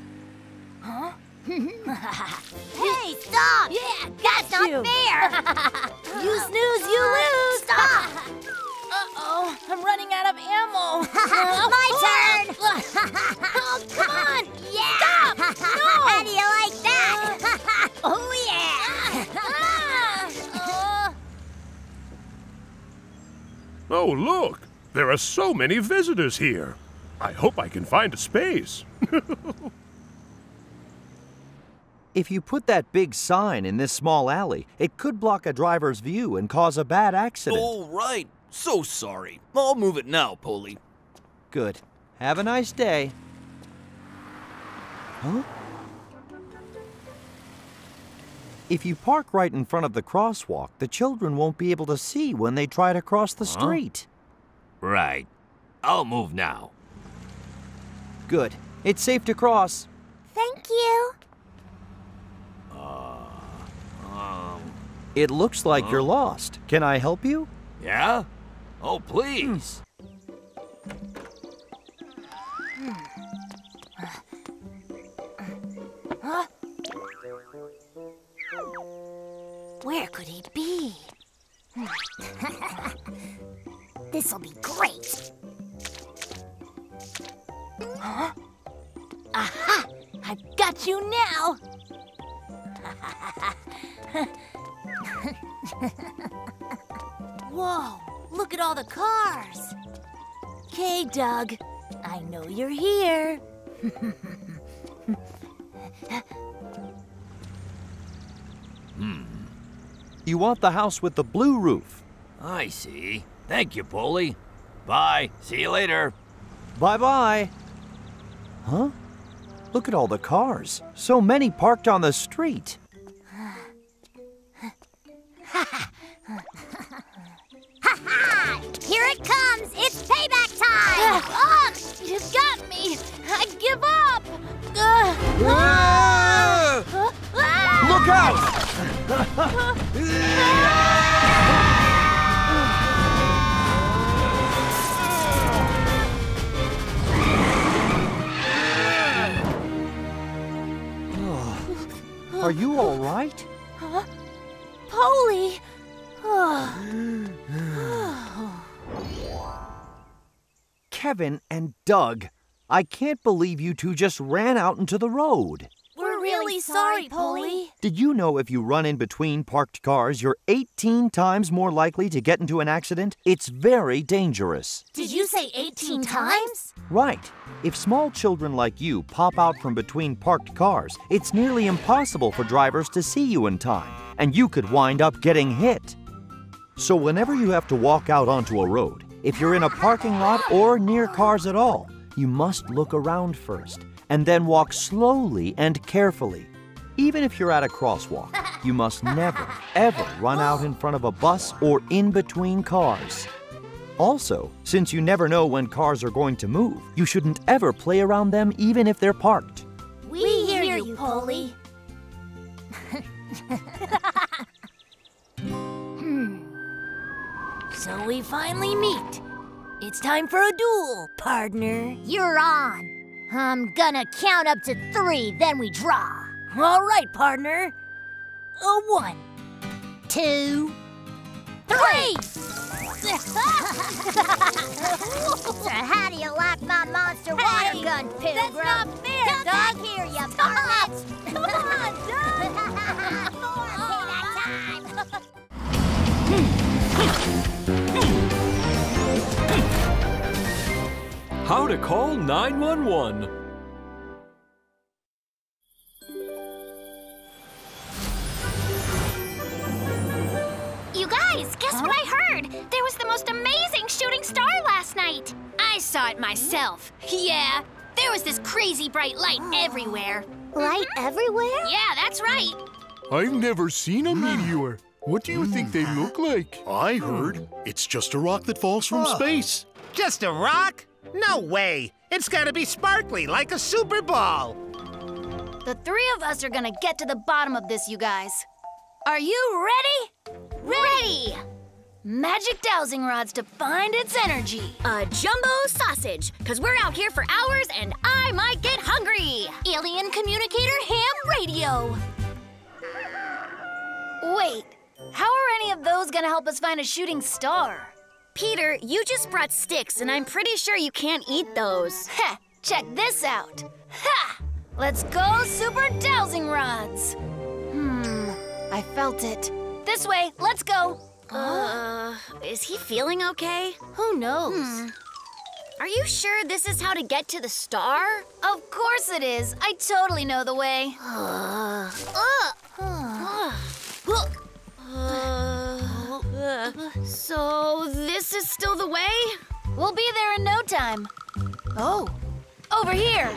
Huh? [LAUGHS] hey, stop! Yeah, that's not you. fair! [LAUGHS] You snooze, you [LAUGHS] lose. Stop! Uh-oh, I'm running out of ammo. My turn! oh, come on. Yeah! Stop! No! How do you like that? oh, yeah! Ah! Oh, look. There are so many visitors here. I hope I can find a space. If you put that big sign in this small alley, it could block a driver's view and cause a bad accident. Oh, right. So sorry. I'll move it now, Poli. Good. Have a nice day. Huh? If you park right in front of the crosswalk, the children won't be able to see when they try to cross the Huh? street. Right. I'll move now. Good. It's safe to cross. Thank you. Um, It looks like you're lost. Can I help you? yeah? Oh, please. Huh? Where could he be? [LAUGHS] This'll be great. Huh? Aha! I've got you now! [LAUGHS] Whoa! Look at all the cars! Okay, Doug. I know you're here. hmm. You want the house with the blue roof. I see. Thank you, Poli. Bye. See you later. Bye bye. Huh? Look at all the cars. So many parked on the street. Ha [LAUGHS] ha! Here it comes! It's payback time! [SIGHS] Ugh, you got me! I give up! Ugh. [LAUGHS] Look out! [LAUGHS] Are you all right? Huh? Poli! Oh. Kevin and Doug, I can't believe you two just ran out into the road. We're really sorry, Poli. Did you know if you run in between parked cars, you're 18 times more likely to get into an accident? It's very dangerous. Did you say 18 times? Right. If small children like you pop out from between parked cars, it's nearly impossible for drivers to see you in time, and you could wind up getting hit. So, whenever you have to walk out onto a road, If you're in a parking lot or near cars at all, you must look around first and then walk slowly and carefully. Even if you're at a crosswalk, you must never, ever run out in front of a bus or in between cars. Also, since you never know when cars are going to move, you shouldn't ever play around them even if they're parked. We, hear, you, Poli. hmm. So we finally meet. It's time for a duel, partner. You're on. I'm gonna count up to three, then we draw. All right, partner. A one, Two, three. [LAUGHS] so how do you like my monster water gun, Pilgrim? that's not fair, Come Doc. back here, you Stop. Come on, [LAUGHS] Doc. More peanut time! [LAUGHS] How to call 911. You guys, guess what I heard? There was the most amazing shooting star last night. I saw it myself. Yeah, there was this crazy bright light [GASPS] everywhere. Light mm-hmm. everywhere? Yeah, that's right. I've never seen a hmm. meteor. What do you think they hmm. look like? I heard it's just a rock that falls from Oh. space. Just a rock? No way. It's gotta be sparkly like a super ball. The three of us are gonna get to the bottom of this, you guys. Are you ready? Ready. Magic dowsing rods to find its energy. A jumbo sausage, because we're out here for hours and I might get hungry. Alien communicator ham radio. Wait, how are any of those gonna help us find a shooting star? Peter, you just brought sticks, and I'm pretty sure you can't eat those. Heh, check this out. Ha! Let's go, super dowsing rods. Hmm, I felt it. This way, let's go. Uh, is he feeling okay? Who knows? Hmm. Are you sure this is how to get to the star? Of course it is. I totally know the way. Uh, uh, Uh, so this is still the way? We'll be there in no time. Oh, over here.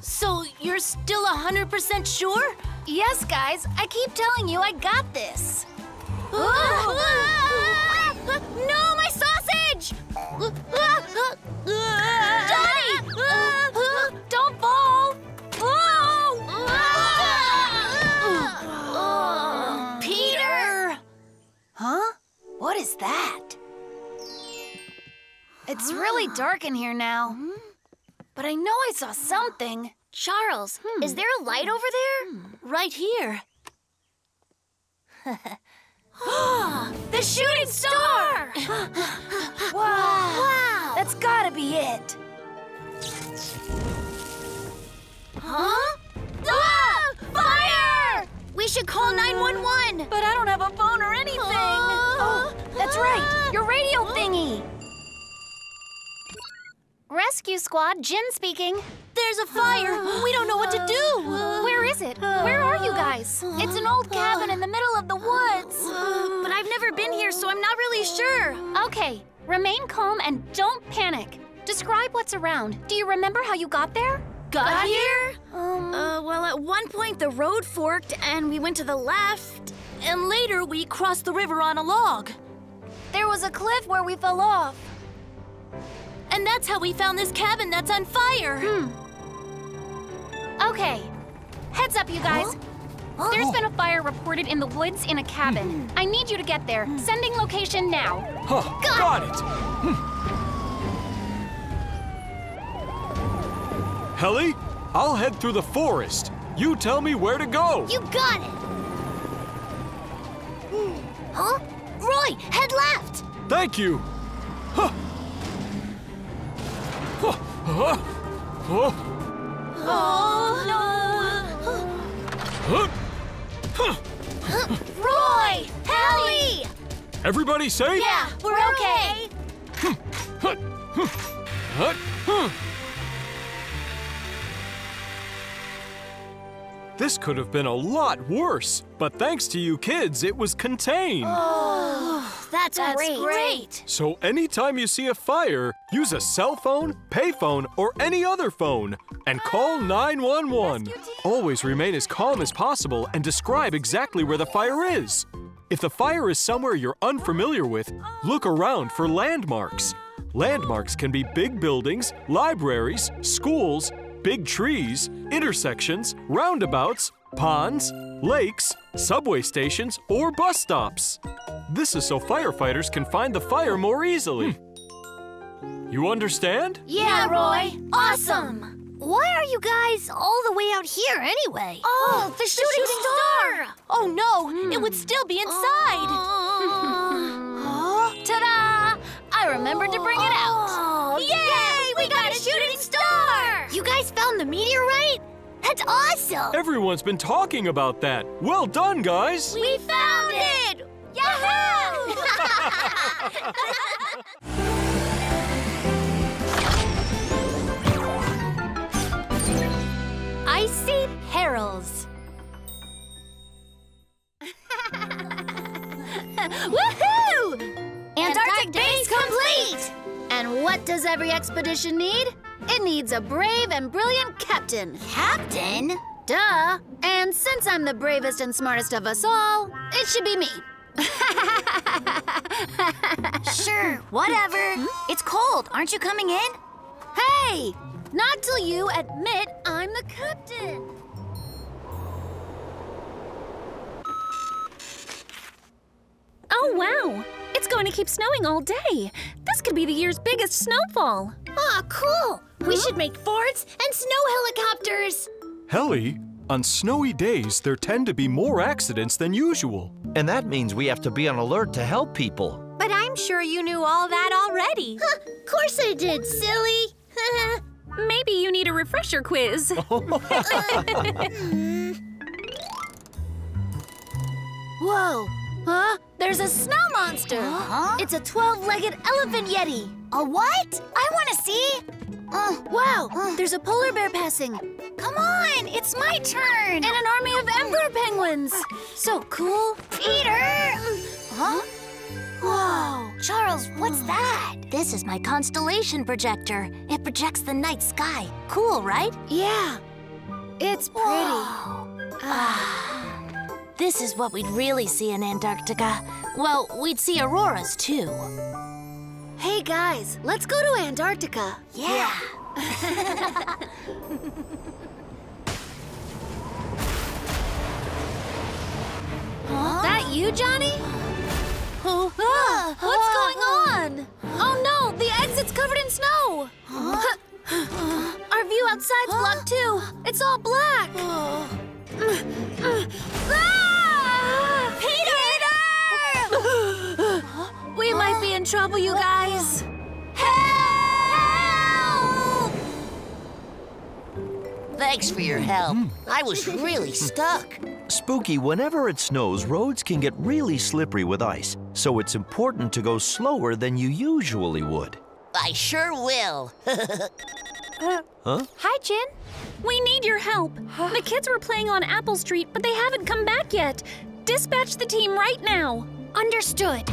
So you're still 100% sure? Yes, guys. I keep telling you I got this. No, my sausage! Johnny! Don't fall! Peter! Huh? What is that? It's really ah. dark in here now. But I know I saw something. Charles, hmm. is there a light over there? Hmm. Right here. [GASPS] the shooting star! [GASPS] wow. [GASPS] wow! That's gotta be it. Huh? Ah! Fire! We should call 911. But I don't have a phone or anything. oh, that's right. Your radio thingy. Rescue squad, Jin speaking. There's a fire. We don't know what to do. Where is it? Where are you guys? It's an old cabin in the middle of the woods. But I've never been here, so I'm not really sure. Okay, remain calm and don't panic. Describe what's around. Do you remember how you got there? Got here? Um, Uh, well, at one point the road forked and we went to the left, and later we crossed the river on a log. there was a cliff where we fell off. And that's how we found this cabin that's on fire. Hmm. Okay. Heads up, you guys. There's been a fire reported in the woods in a cabin. I need you to get there. Sending location now. Huh, got it. Helly, I'll head through the forest. You tell me where to go. You got it! Huh? Roy, head left. Thank you. Huh. Huh. Huh. Huh. Oh, Huh. Huh. no. Roy! Helly! Everybody safe? Yeah, we're okay. Huh. Huh. Huh. Huh. This could have been a lot worse, but thanks to you kids, it was contained. Oh, that's, great. So anytime you see a fire, use a cell phone, payphone, or any other phone and call 911. Always remain as calm as possible and describe exactly where the fire is. If the fire is somewhere you're unfamiliar with, look around for landmarks. Landmarks can be big buildings, libraries, schools, big trees, intersections, roundabouts, ponds, lakes, subway stations, or bus stops. This is so firefighters can find the fire more easily. Hmm. You understand? Yeah, Roy. Awesome. Why are you guys all the way out here anyway? Oh, the shooting, star. Oh no, it hmm. would still be inside. Oh. [LAUGHS] Ta-da! I remembered to bring it out. Oh, Yay! We got a shooting star! You guys found the meteorite? That's awesome. Everyone's been talking about that. Well done, guys! We found it! Yahoo! Icy perils. [LAUGHS] Woohoo! Antarctic base complete! And what does every expedition need? It needs a brave and brilliant captain. Captain? Duh. And since I'm the bravest and smartest of us all, it should be me. [LAUGHS] Sure, whatever. Hmm? It's cold. Aren't you coming in? Hey! Not till you admit I'm the captain. Oh, wow! It's going to keep snowing all day. This could be the year's biggest snowfall. Ah, cool. We should make forts and snow helicopters. Helly, on snowy days, there tend to be more accidents than usual. And that means we have to be on alert to help people. But I'm sure you knew all that already. [LAUGHS] Of course I did, silly. [LAUGHS] Maybe you need a refresher quiz. [LAUGHS] Whoa! Huh? There's a snow monster! Huh? It's a 12 legged elephant yeti! A what? I want to see. Uh, Wow! Uh. There's a polar bear passing! come on, it's my turn. And an army of emperor penguins! So cool! Peter! Huh? Whoa, Charles, what's hmm. that? This is my constellation projector. It projects the night sky. Cool, right? Yeah! It's pretty. This is what we'd really see in Antarctica. Well, we'd see auroras too. Hey guys, let's go to Antarctica. Yeah. [LAUGHS] That you, Johnny? Oh, ah, what's going on? Oh no, the exit's covered in snow! [LAUGHS] Our view outside's blocked too. It's all black. [GASPS] Ah! Peter! We might be in trouble, you guys. Help! Thanks for your help. I was really stuck. Spooky, whenever it snows, roads can get really slippery with ice, so it's important to go slower than you usually would. I sure will. [LAUGHS] Huh? Hi, Jin. We need your help. The kids were playing on Apple Street, but they haven't come back yet. Dispatch the team right now. Understood.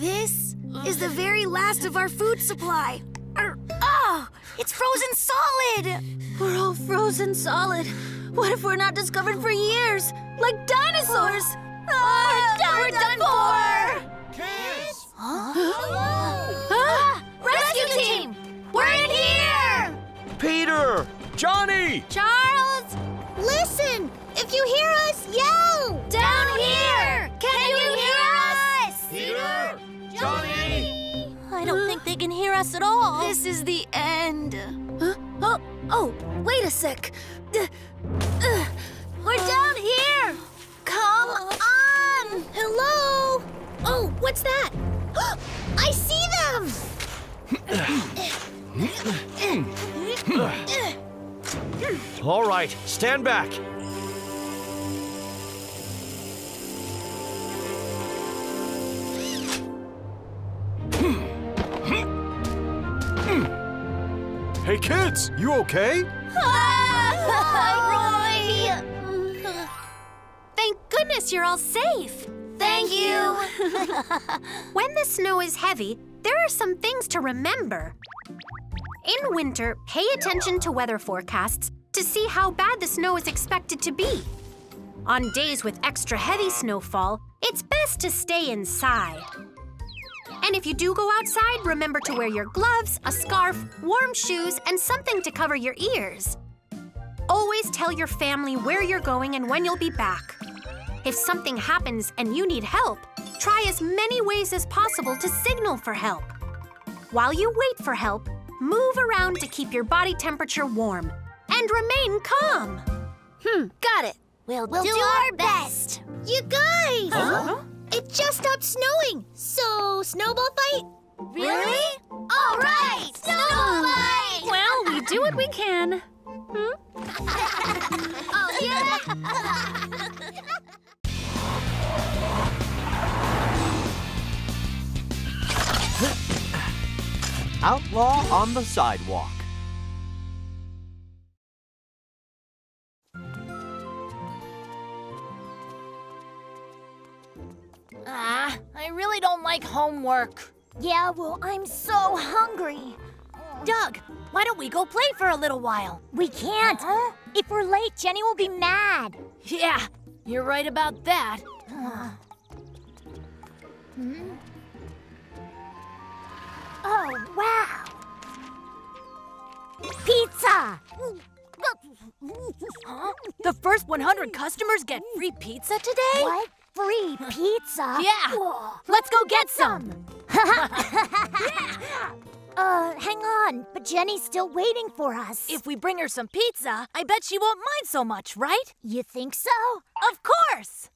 This is the very last of our food supply. It's frozen solid. We're all frozen solid. What if we're not discovered for years? Like dinosaurs! [GASPS] Ah, we're done for. Kids! Ah! Rescue team, we're in here. Peter! Johnny! Charles, listen. If you hear us, yell. Down here. Can, you hear us? Peter! Johnny! I don't think they can hear us at all. This is the end. Huh? Oh, oh, wait a sec. Uh, uh, we're down here. Come on. Hello. Oh, what's that? [GASPS] I see them. All right, stand back. Hey, kids, you okay? Ah, [LAUGHS] Roy! Thank goodness you're all safe. Thank you. [LAUGHS] when the snow is heavy, there are some things to remember. In winter, pay attention to weather forecasts to see how bad the snow is expected to be. On days with extra heavy snowfall, it's best to stay inside. And if you do go outside, remember to wear your gloves, a scarf, warm shoes, and something to cover your ears. Always tell your family where you're going and when you'll be back. If something happens and you need help, try as many ways as possible to signal for help. While you wait for help, move around to keep your body temperature warm and remain calm. Hmm, got it. We'll, We'll do, do our our best. You guys! Huh? It just stopped snowing. So, snowball fight? Really? All right! Snowball fight! Well, we do what we can. Hmm? [LAUGHS] oh, yeah? Outlaw on the sidewalk. Ah, I really don't like homework. Yeah, well, I'm so hungry. Doug, why don't we go play for a little while? We can't. If we're late, Jenny will be mad. Yeah, you're right about that. Hmm? Oh, wow. Pizza! Huh? The first 100 customers get free pizza today? What? Free pizza? Yeah. Whoa. Let's go get some. [LAUGHS] Uh, hang on, but Jenny's still waiting for us. If we bring her some pizza, I bet she won't mind so much, right? You think so? Of course.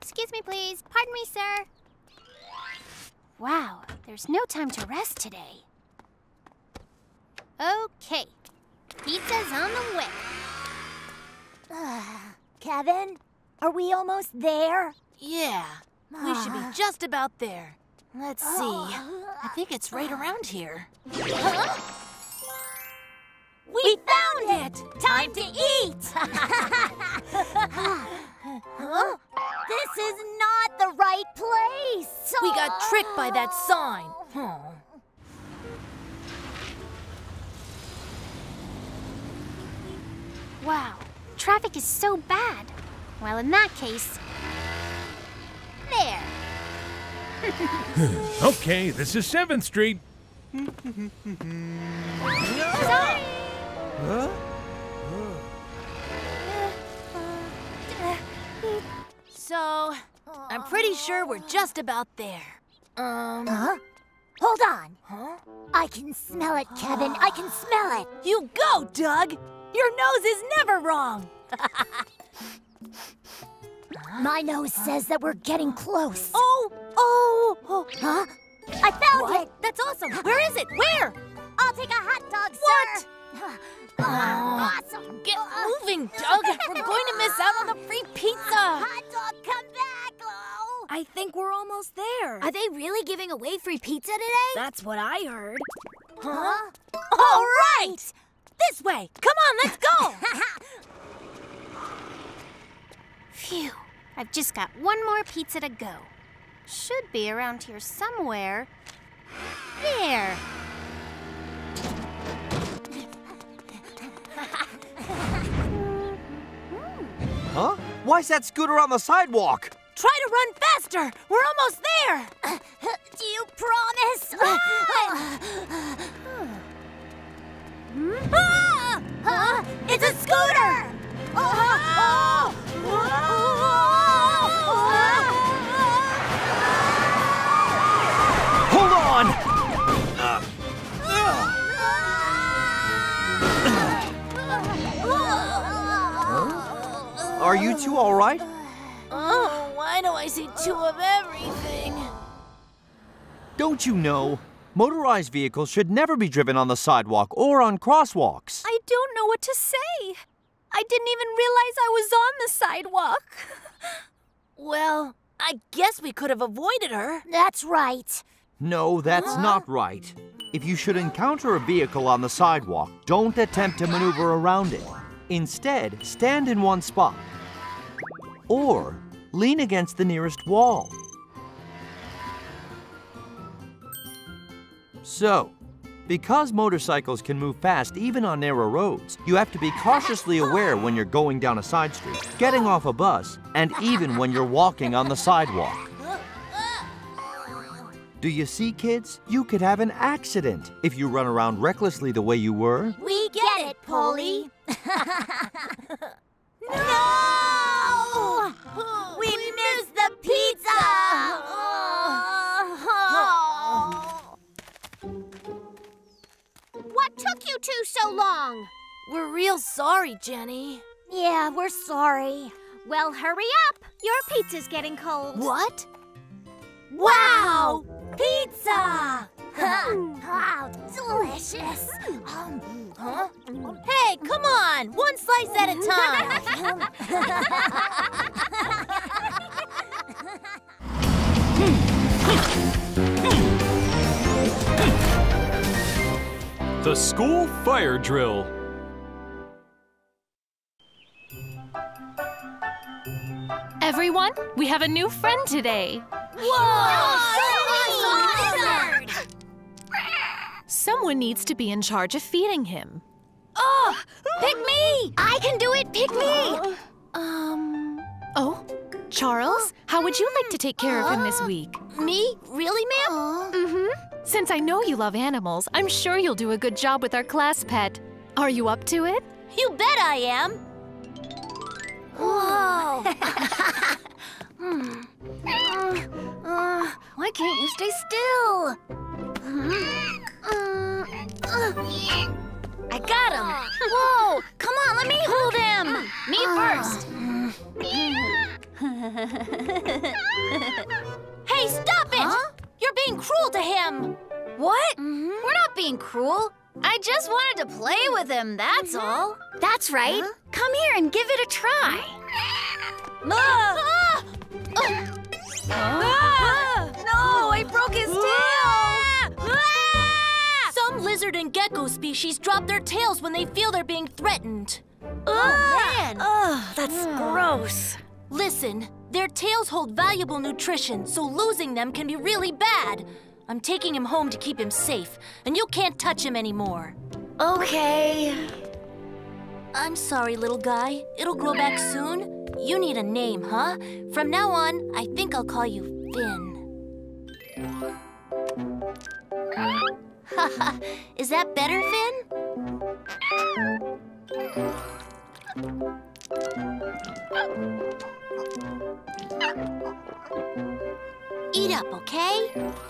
Excuse me, please. Pardon me, sir. Wow, there's no time to rest today. Okay, pizza's on the way. Kevin, are we almost there? Yeah, we should be ah. just about there. Let's see. I think it's right uh. around here. We, found it! Time to eat! [LAUGHS] [LAUGHS] [LAUGHS] huh? This is not the right place! We got tricked by that sign. Oh. Wow, traffic is so bad. Well, in that case, there. [LAUGHS] okay, this is 7th Street. Sorry. Huh? So, I'm pretty sure we're just about there. Um. Huh? Hold on. Huh? I can smell it, Kevin. I can smell it. [GASPS] You go, Doug! Your nose is never wrong! [LAUGHS] My nose says that we're getting close. Oh! Oh! oh. Huh? I found What? it! That's awesome! Where is it? Where? I'll take a hot dog, What? sir! [LAUGHS] Oh. Awesome! Get moving, Doug! We're going to miss out on the free pizza! Hot dog, come back! Oh. I think we're almost there. Are they really giving away free pizza today? That's what I heard. Huh? All right! This way! Come on, let's go! [LAUGHS] Phew. I've just got one more pizza to go. Should be around here somewhere. There. Huh? Why's that scooter on the sidewalk? Try to run faster! We're almost there! Do you promise? Ah! Huh? It's a scooter! Hold Are you two all right? Oh, why do I see two of everything. Don't you know? Motorized vehicles should never be driven on the sidewalk or on crosswalks. I don't know what to say. I didn't even realize I was on the sidewalk. [LAUGHS] Well, I guess we could have avoided her. That's right. No, that's not right. If you should encounter a vehicle on the sidewalk, don't attempt to maneuver around it. Instead, stand in one spot. Or lean against the nearest wall. So, because motorcycles can move fast even on narrow roads, you have to be cautiously aware when you're going down a side street, getting off a bus, and even when you're walking on the sidewalk. Do you see, kids? You could have an accident if you run around recklessly the way you were. We get it, Poli. [LAUGHS] no! We missed the pizza! What took you two so long? We're real sorry, Jenny. Yeah, we're sorry. Well, hurry up. Your pizza's getting cold. What? Wow! Pizza! Wow, delicious. Um, huh? Hey, come on! One slice at a time. the school fire drill. Everyone, we have a new friend today. Whoa! Someone needs to be in charge of feeding him. Oh, pick me! I can do it, pick me! Um, oh, Charles, how would you like to take care of him this week? Me? Really, ma'am? Mm-hmm. Since I know you love animals, I'm sure you'll do a good job with our class pet. Are you up to it? You bet I am! Whoa! [LAUGHS] hmm. uh, uh, why can't you stay still? I got him! Whoa! Come on, let me hold him! Me first! [LAUGHS] hey, stop it! Huh? You're being cruel to him! What? Mm -hmm. We're not being cruel. I just wanted to play with him, that's mm -hmm. all. That's right. Huh? Come here and give it a try. Ah! Ah! Ah! No, I broke his tail! Lizard and gecko species drop their tails when they feel they're being threatened. Oh, man! Oh, that's hmm. gross. Listen, their tails hold valuable nutrition, so losing them can be really bad. I'm taking him home to keep him safe, and you can't touch him anymore. Okay. I'm sorry, little guy. It'll grow back soon. You need a name, huh? From now on, I think I'll call you Finn. [LAUGHS] Is that better, Finn? Eat up, okay? [LAUGHS]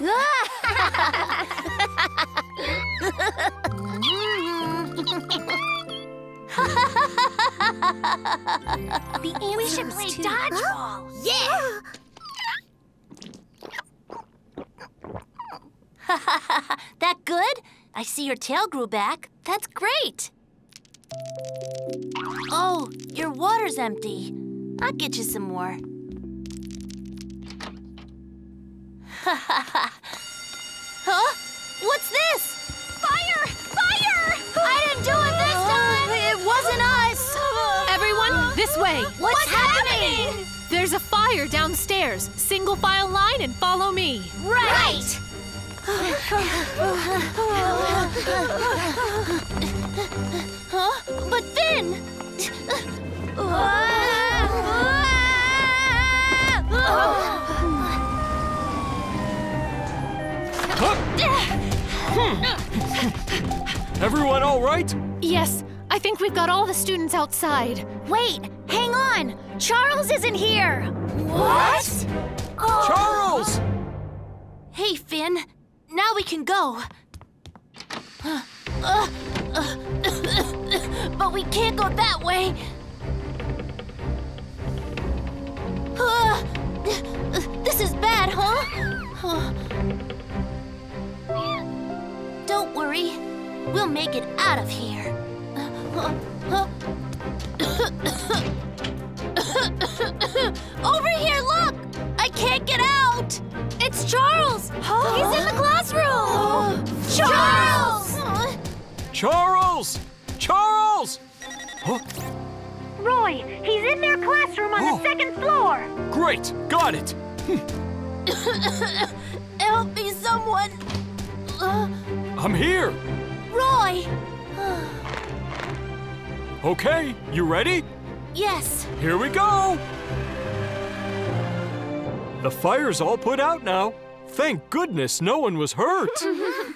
we should play dodgeball. Yeah! [GASPS] [LAUGHS] [LAUGHS] that good? I see your tail grew back. That's great. Oh, your water's empty. I'll get you some more. [LAUGHS] huh? What's this? Fire! Fire! I didn't do it this time! [LAUGHS] It wasn't us! Everyone, this way! What's, What's happening? happening? There's a fire downstairs. Single file line and follow me. Right! right. Huh? But Finn! Hmm. Everyone all right? Yes, I think we've got all the students outside. Wait, hang on! Charles isn't here! What? Oh. Charles! Hey, Finn. Now we can go. but we can't go that way. This is bad, huh? Don't worry. We'll make it out of here. Over here, look! I can't get out! It's Charles! He's in the classroom! Charles! Charles! Charles! Huh? Roy, he's in their classroom on Oh. the second floor. Great! Got it! [COUGHS] Help me, someone! Uh, I'm here! Roy! Okay, you ready? yes. Here we go! The fire's all put out now. Thank goodness no one was hurt. [LAUGHS]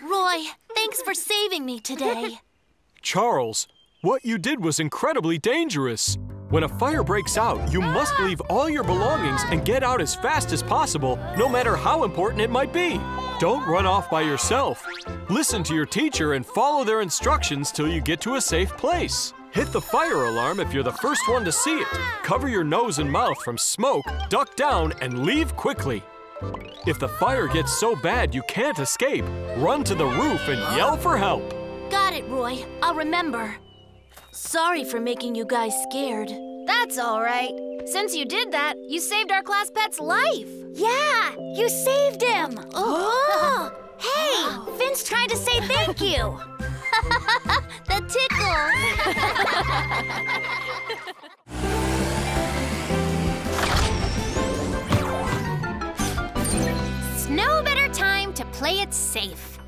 Roy, thanks for saving me today. [LAUGHS] Charles, what you did was incredibly dangerous. When a fire breaks out, you must ah! leave all your belongings and get out as fast as possible, no matter how important it might be. Don't run off by yourself. Listen to your teacher and follow their instructions till you get to a safe place. Hit the fire alarm if you're the first one to see it. Cover your nose and mouth from smoke, duck down, and leave quickly. If the fire gets so bad you can't escape, run to the roof and yell for help. Got it, Roy. I'll remember. Sorry for making you guys scared. That's all right. Since you did that, you saved our class pet's life. Yeah, you saved him. Oh. [LAUGHS] Hey, Finn's trying to say thank you. [LAUGHS] the tickle. No better time to play it safe.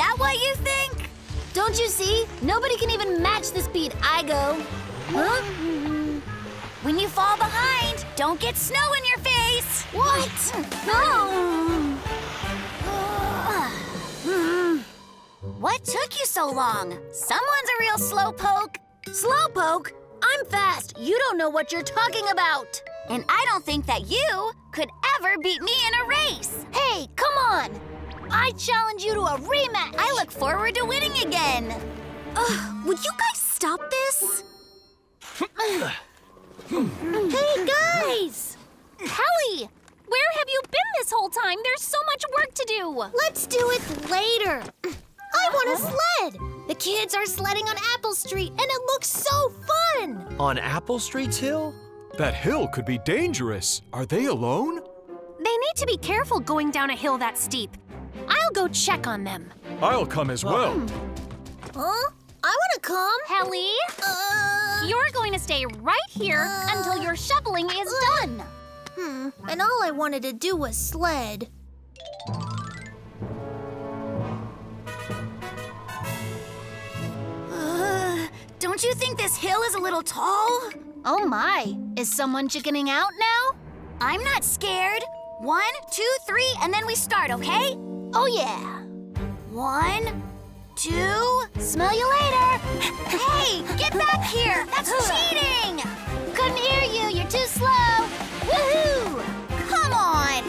That what you think? Don't you see? Nobody can even match the speed I go. Huh? When you fall behind, don't get snow in your face. What? No. What took you so long? Someone's a real slowpoke. Slowpoke? I'm fast. You don't know what you're talking about. And I don't think that you could ever beat me in a race. Hey, come on. I challenge you to a rematch. I look forward to winning again. Ugh, would you guys stop this? hey, guys! Helly! Where have you been this whole time? There's so much work to do. Let's do it later. I want a sled. The kids are sledding on Apple Street, and it looks so fun. On Apple Street's hill? That hill could be dangerous. Are they alone? They need to be careful going down a hill that steep. I'll go check on them. I'll come as well. Huh? I want to come. Helly, Uh, you're going to stay right here until your shoveling is done. hmm. And all I wanted to do was sled. Uh, don't you think this hill is a little tall? Oh my. Is someone chickening out now? I'm not scared. One, two, three, and then we start, okay? Oh yeah. One, two. Smell you later. Hey, get back here! That's cheating! Couldn't hear you. You're too slow. Woohoo! Come on!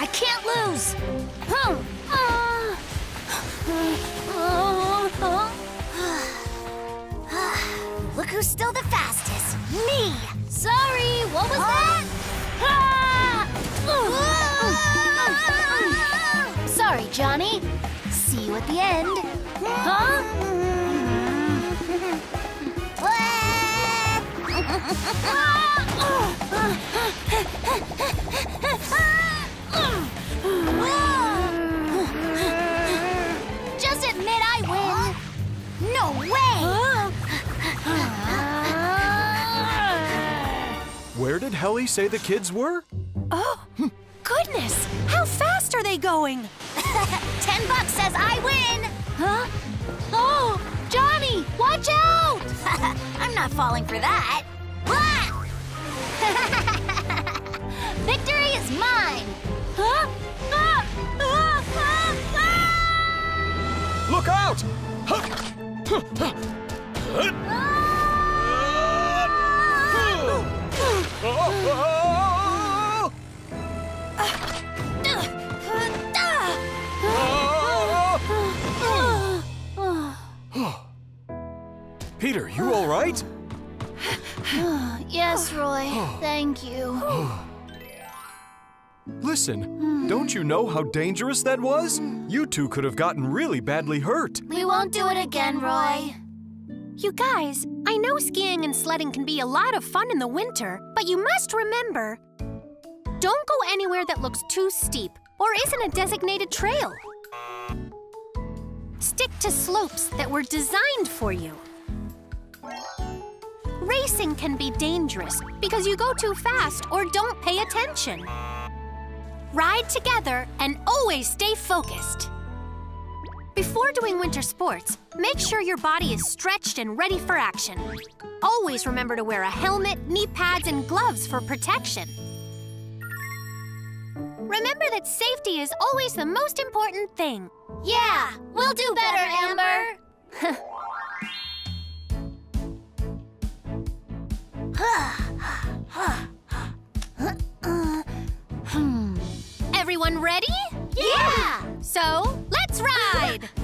I can't lose. Look who's still the fastest. Me! Sorry, what was that? Ah! Sorry, Johnny. See you at the end. Huh? [LAUGHS] [LAUGHS] Helly say the kids were? Oh, goodness! How fast are they going? [LAUGHS] Ten bucks says I win! Huh? Oh, Johnny, watch out! [LAUGHS] I'm not falling for that. [LAUGHS] Victory is mine! Huh? Ah! Ah! Ah! Look out! Peter, you all right? [SIGHS] yes, Roy. [SIGHS] Thank you. [SIGHS] Listen, hmm. don't you know how dangerous that was? Hmm. You two could have gotten really badly hurt. We won't do it again, Roy. You guys, I know skiing and sledding can be a lot of fun in the winter, but you must remember don't go anywhere that looks too steep or isn't a designated trail. Stick to slopes that were designed for you. Racing can be dangerous because you go too fast or don't pay attention. Ride together and always stay focused. Before doing winter sports, make sure your body is stretched and ready for action. Always remember to wear a helmet, knee pads, and gloves for protection. Remember that safety is always the most important thing. Yeah, we'll do better, Amber. [LAUGHS] Everyone ready? Yeah! So, let's ride! [LAUGHS]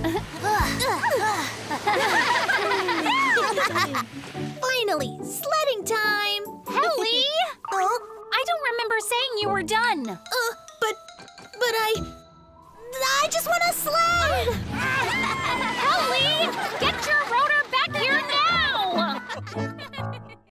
Finally, sledding time! Helly! Oh, I don't remember saying you were done. uh, but, but I, I just want to sled! Helly! Get your [LAUGHS]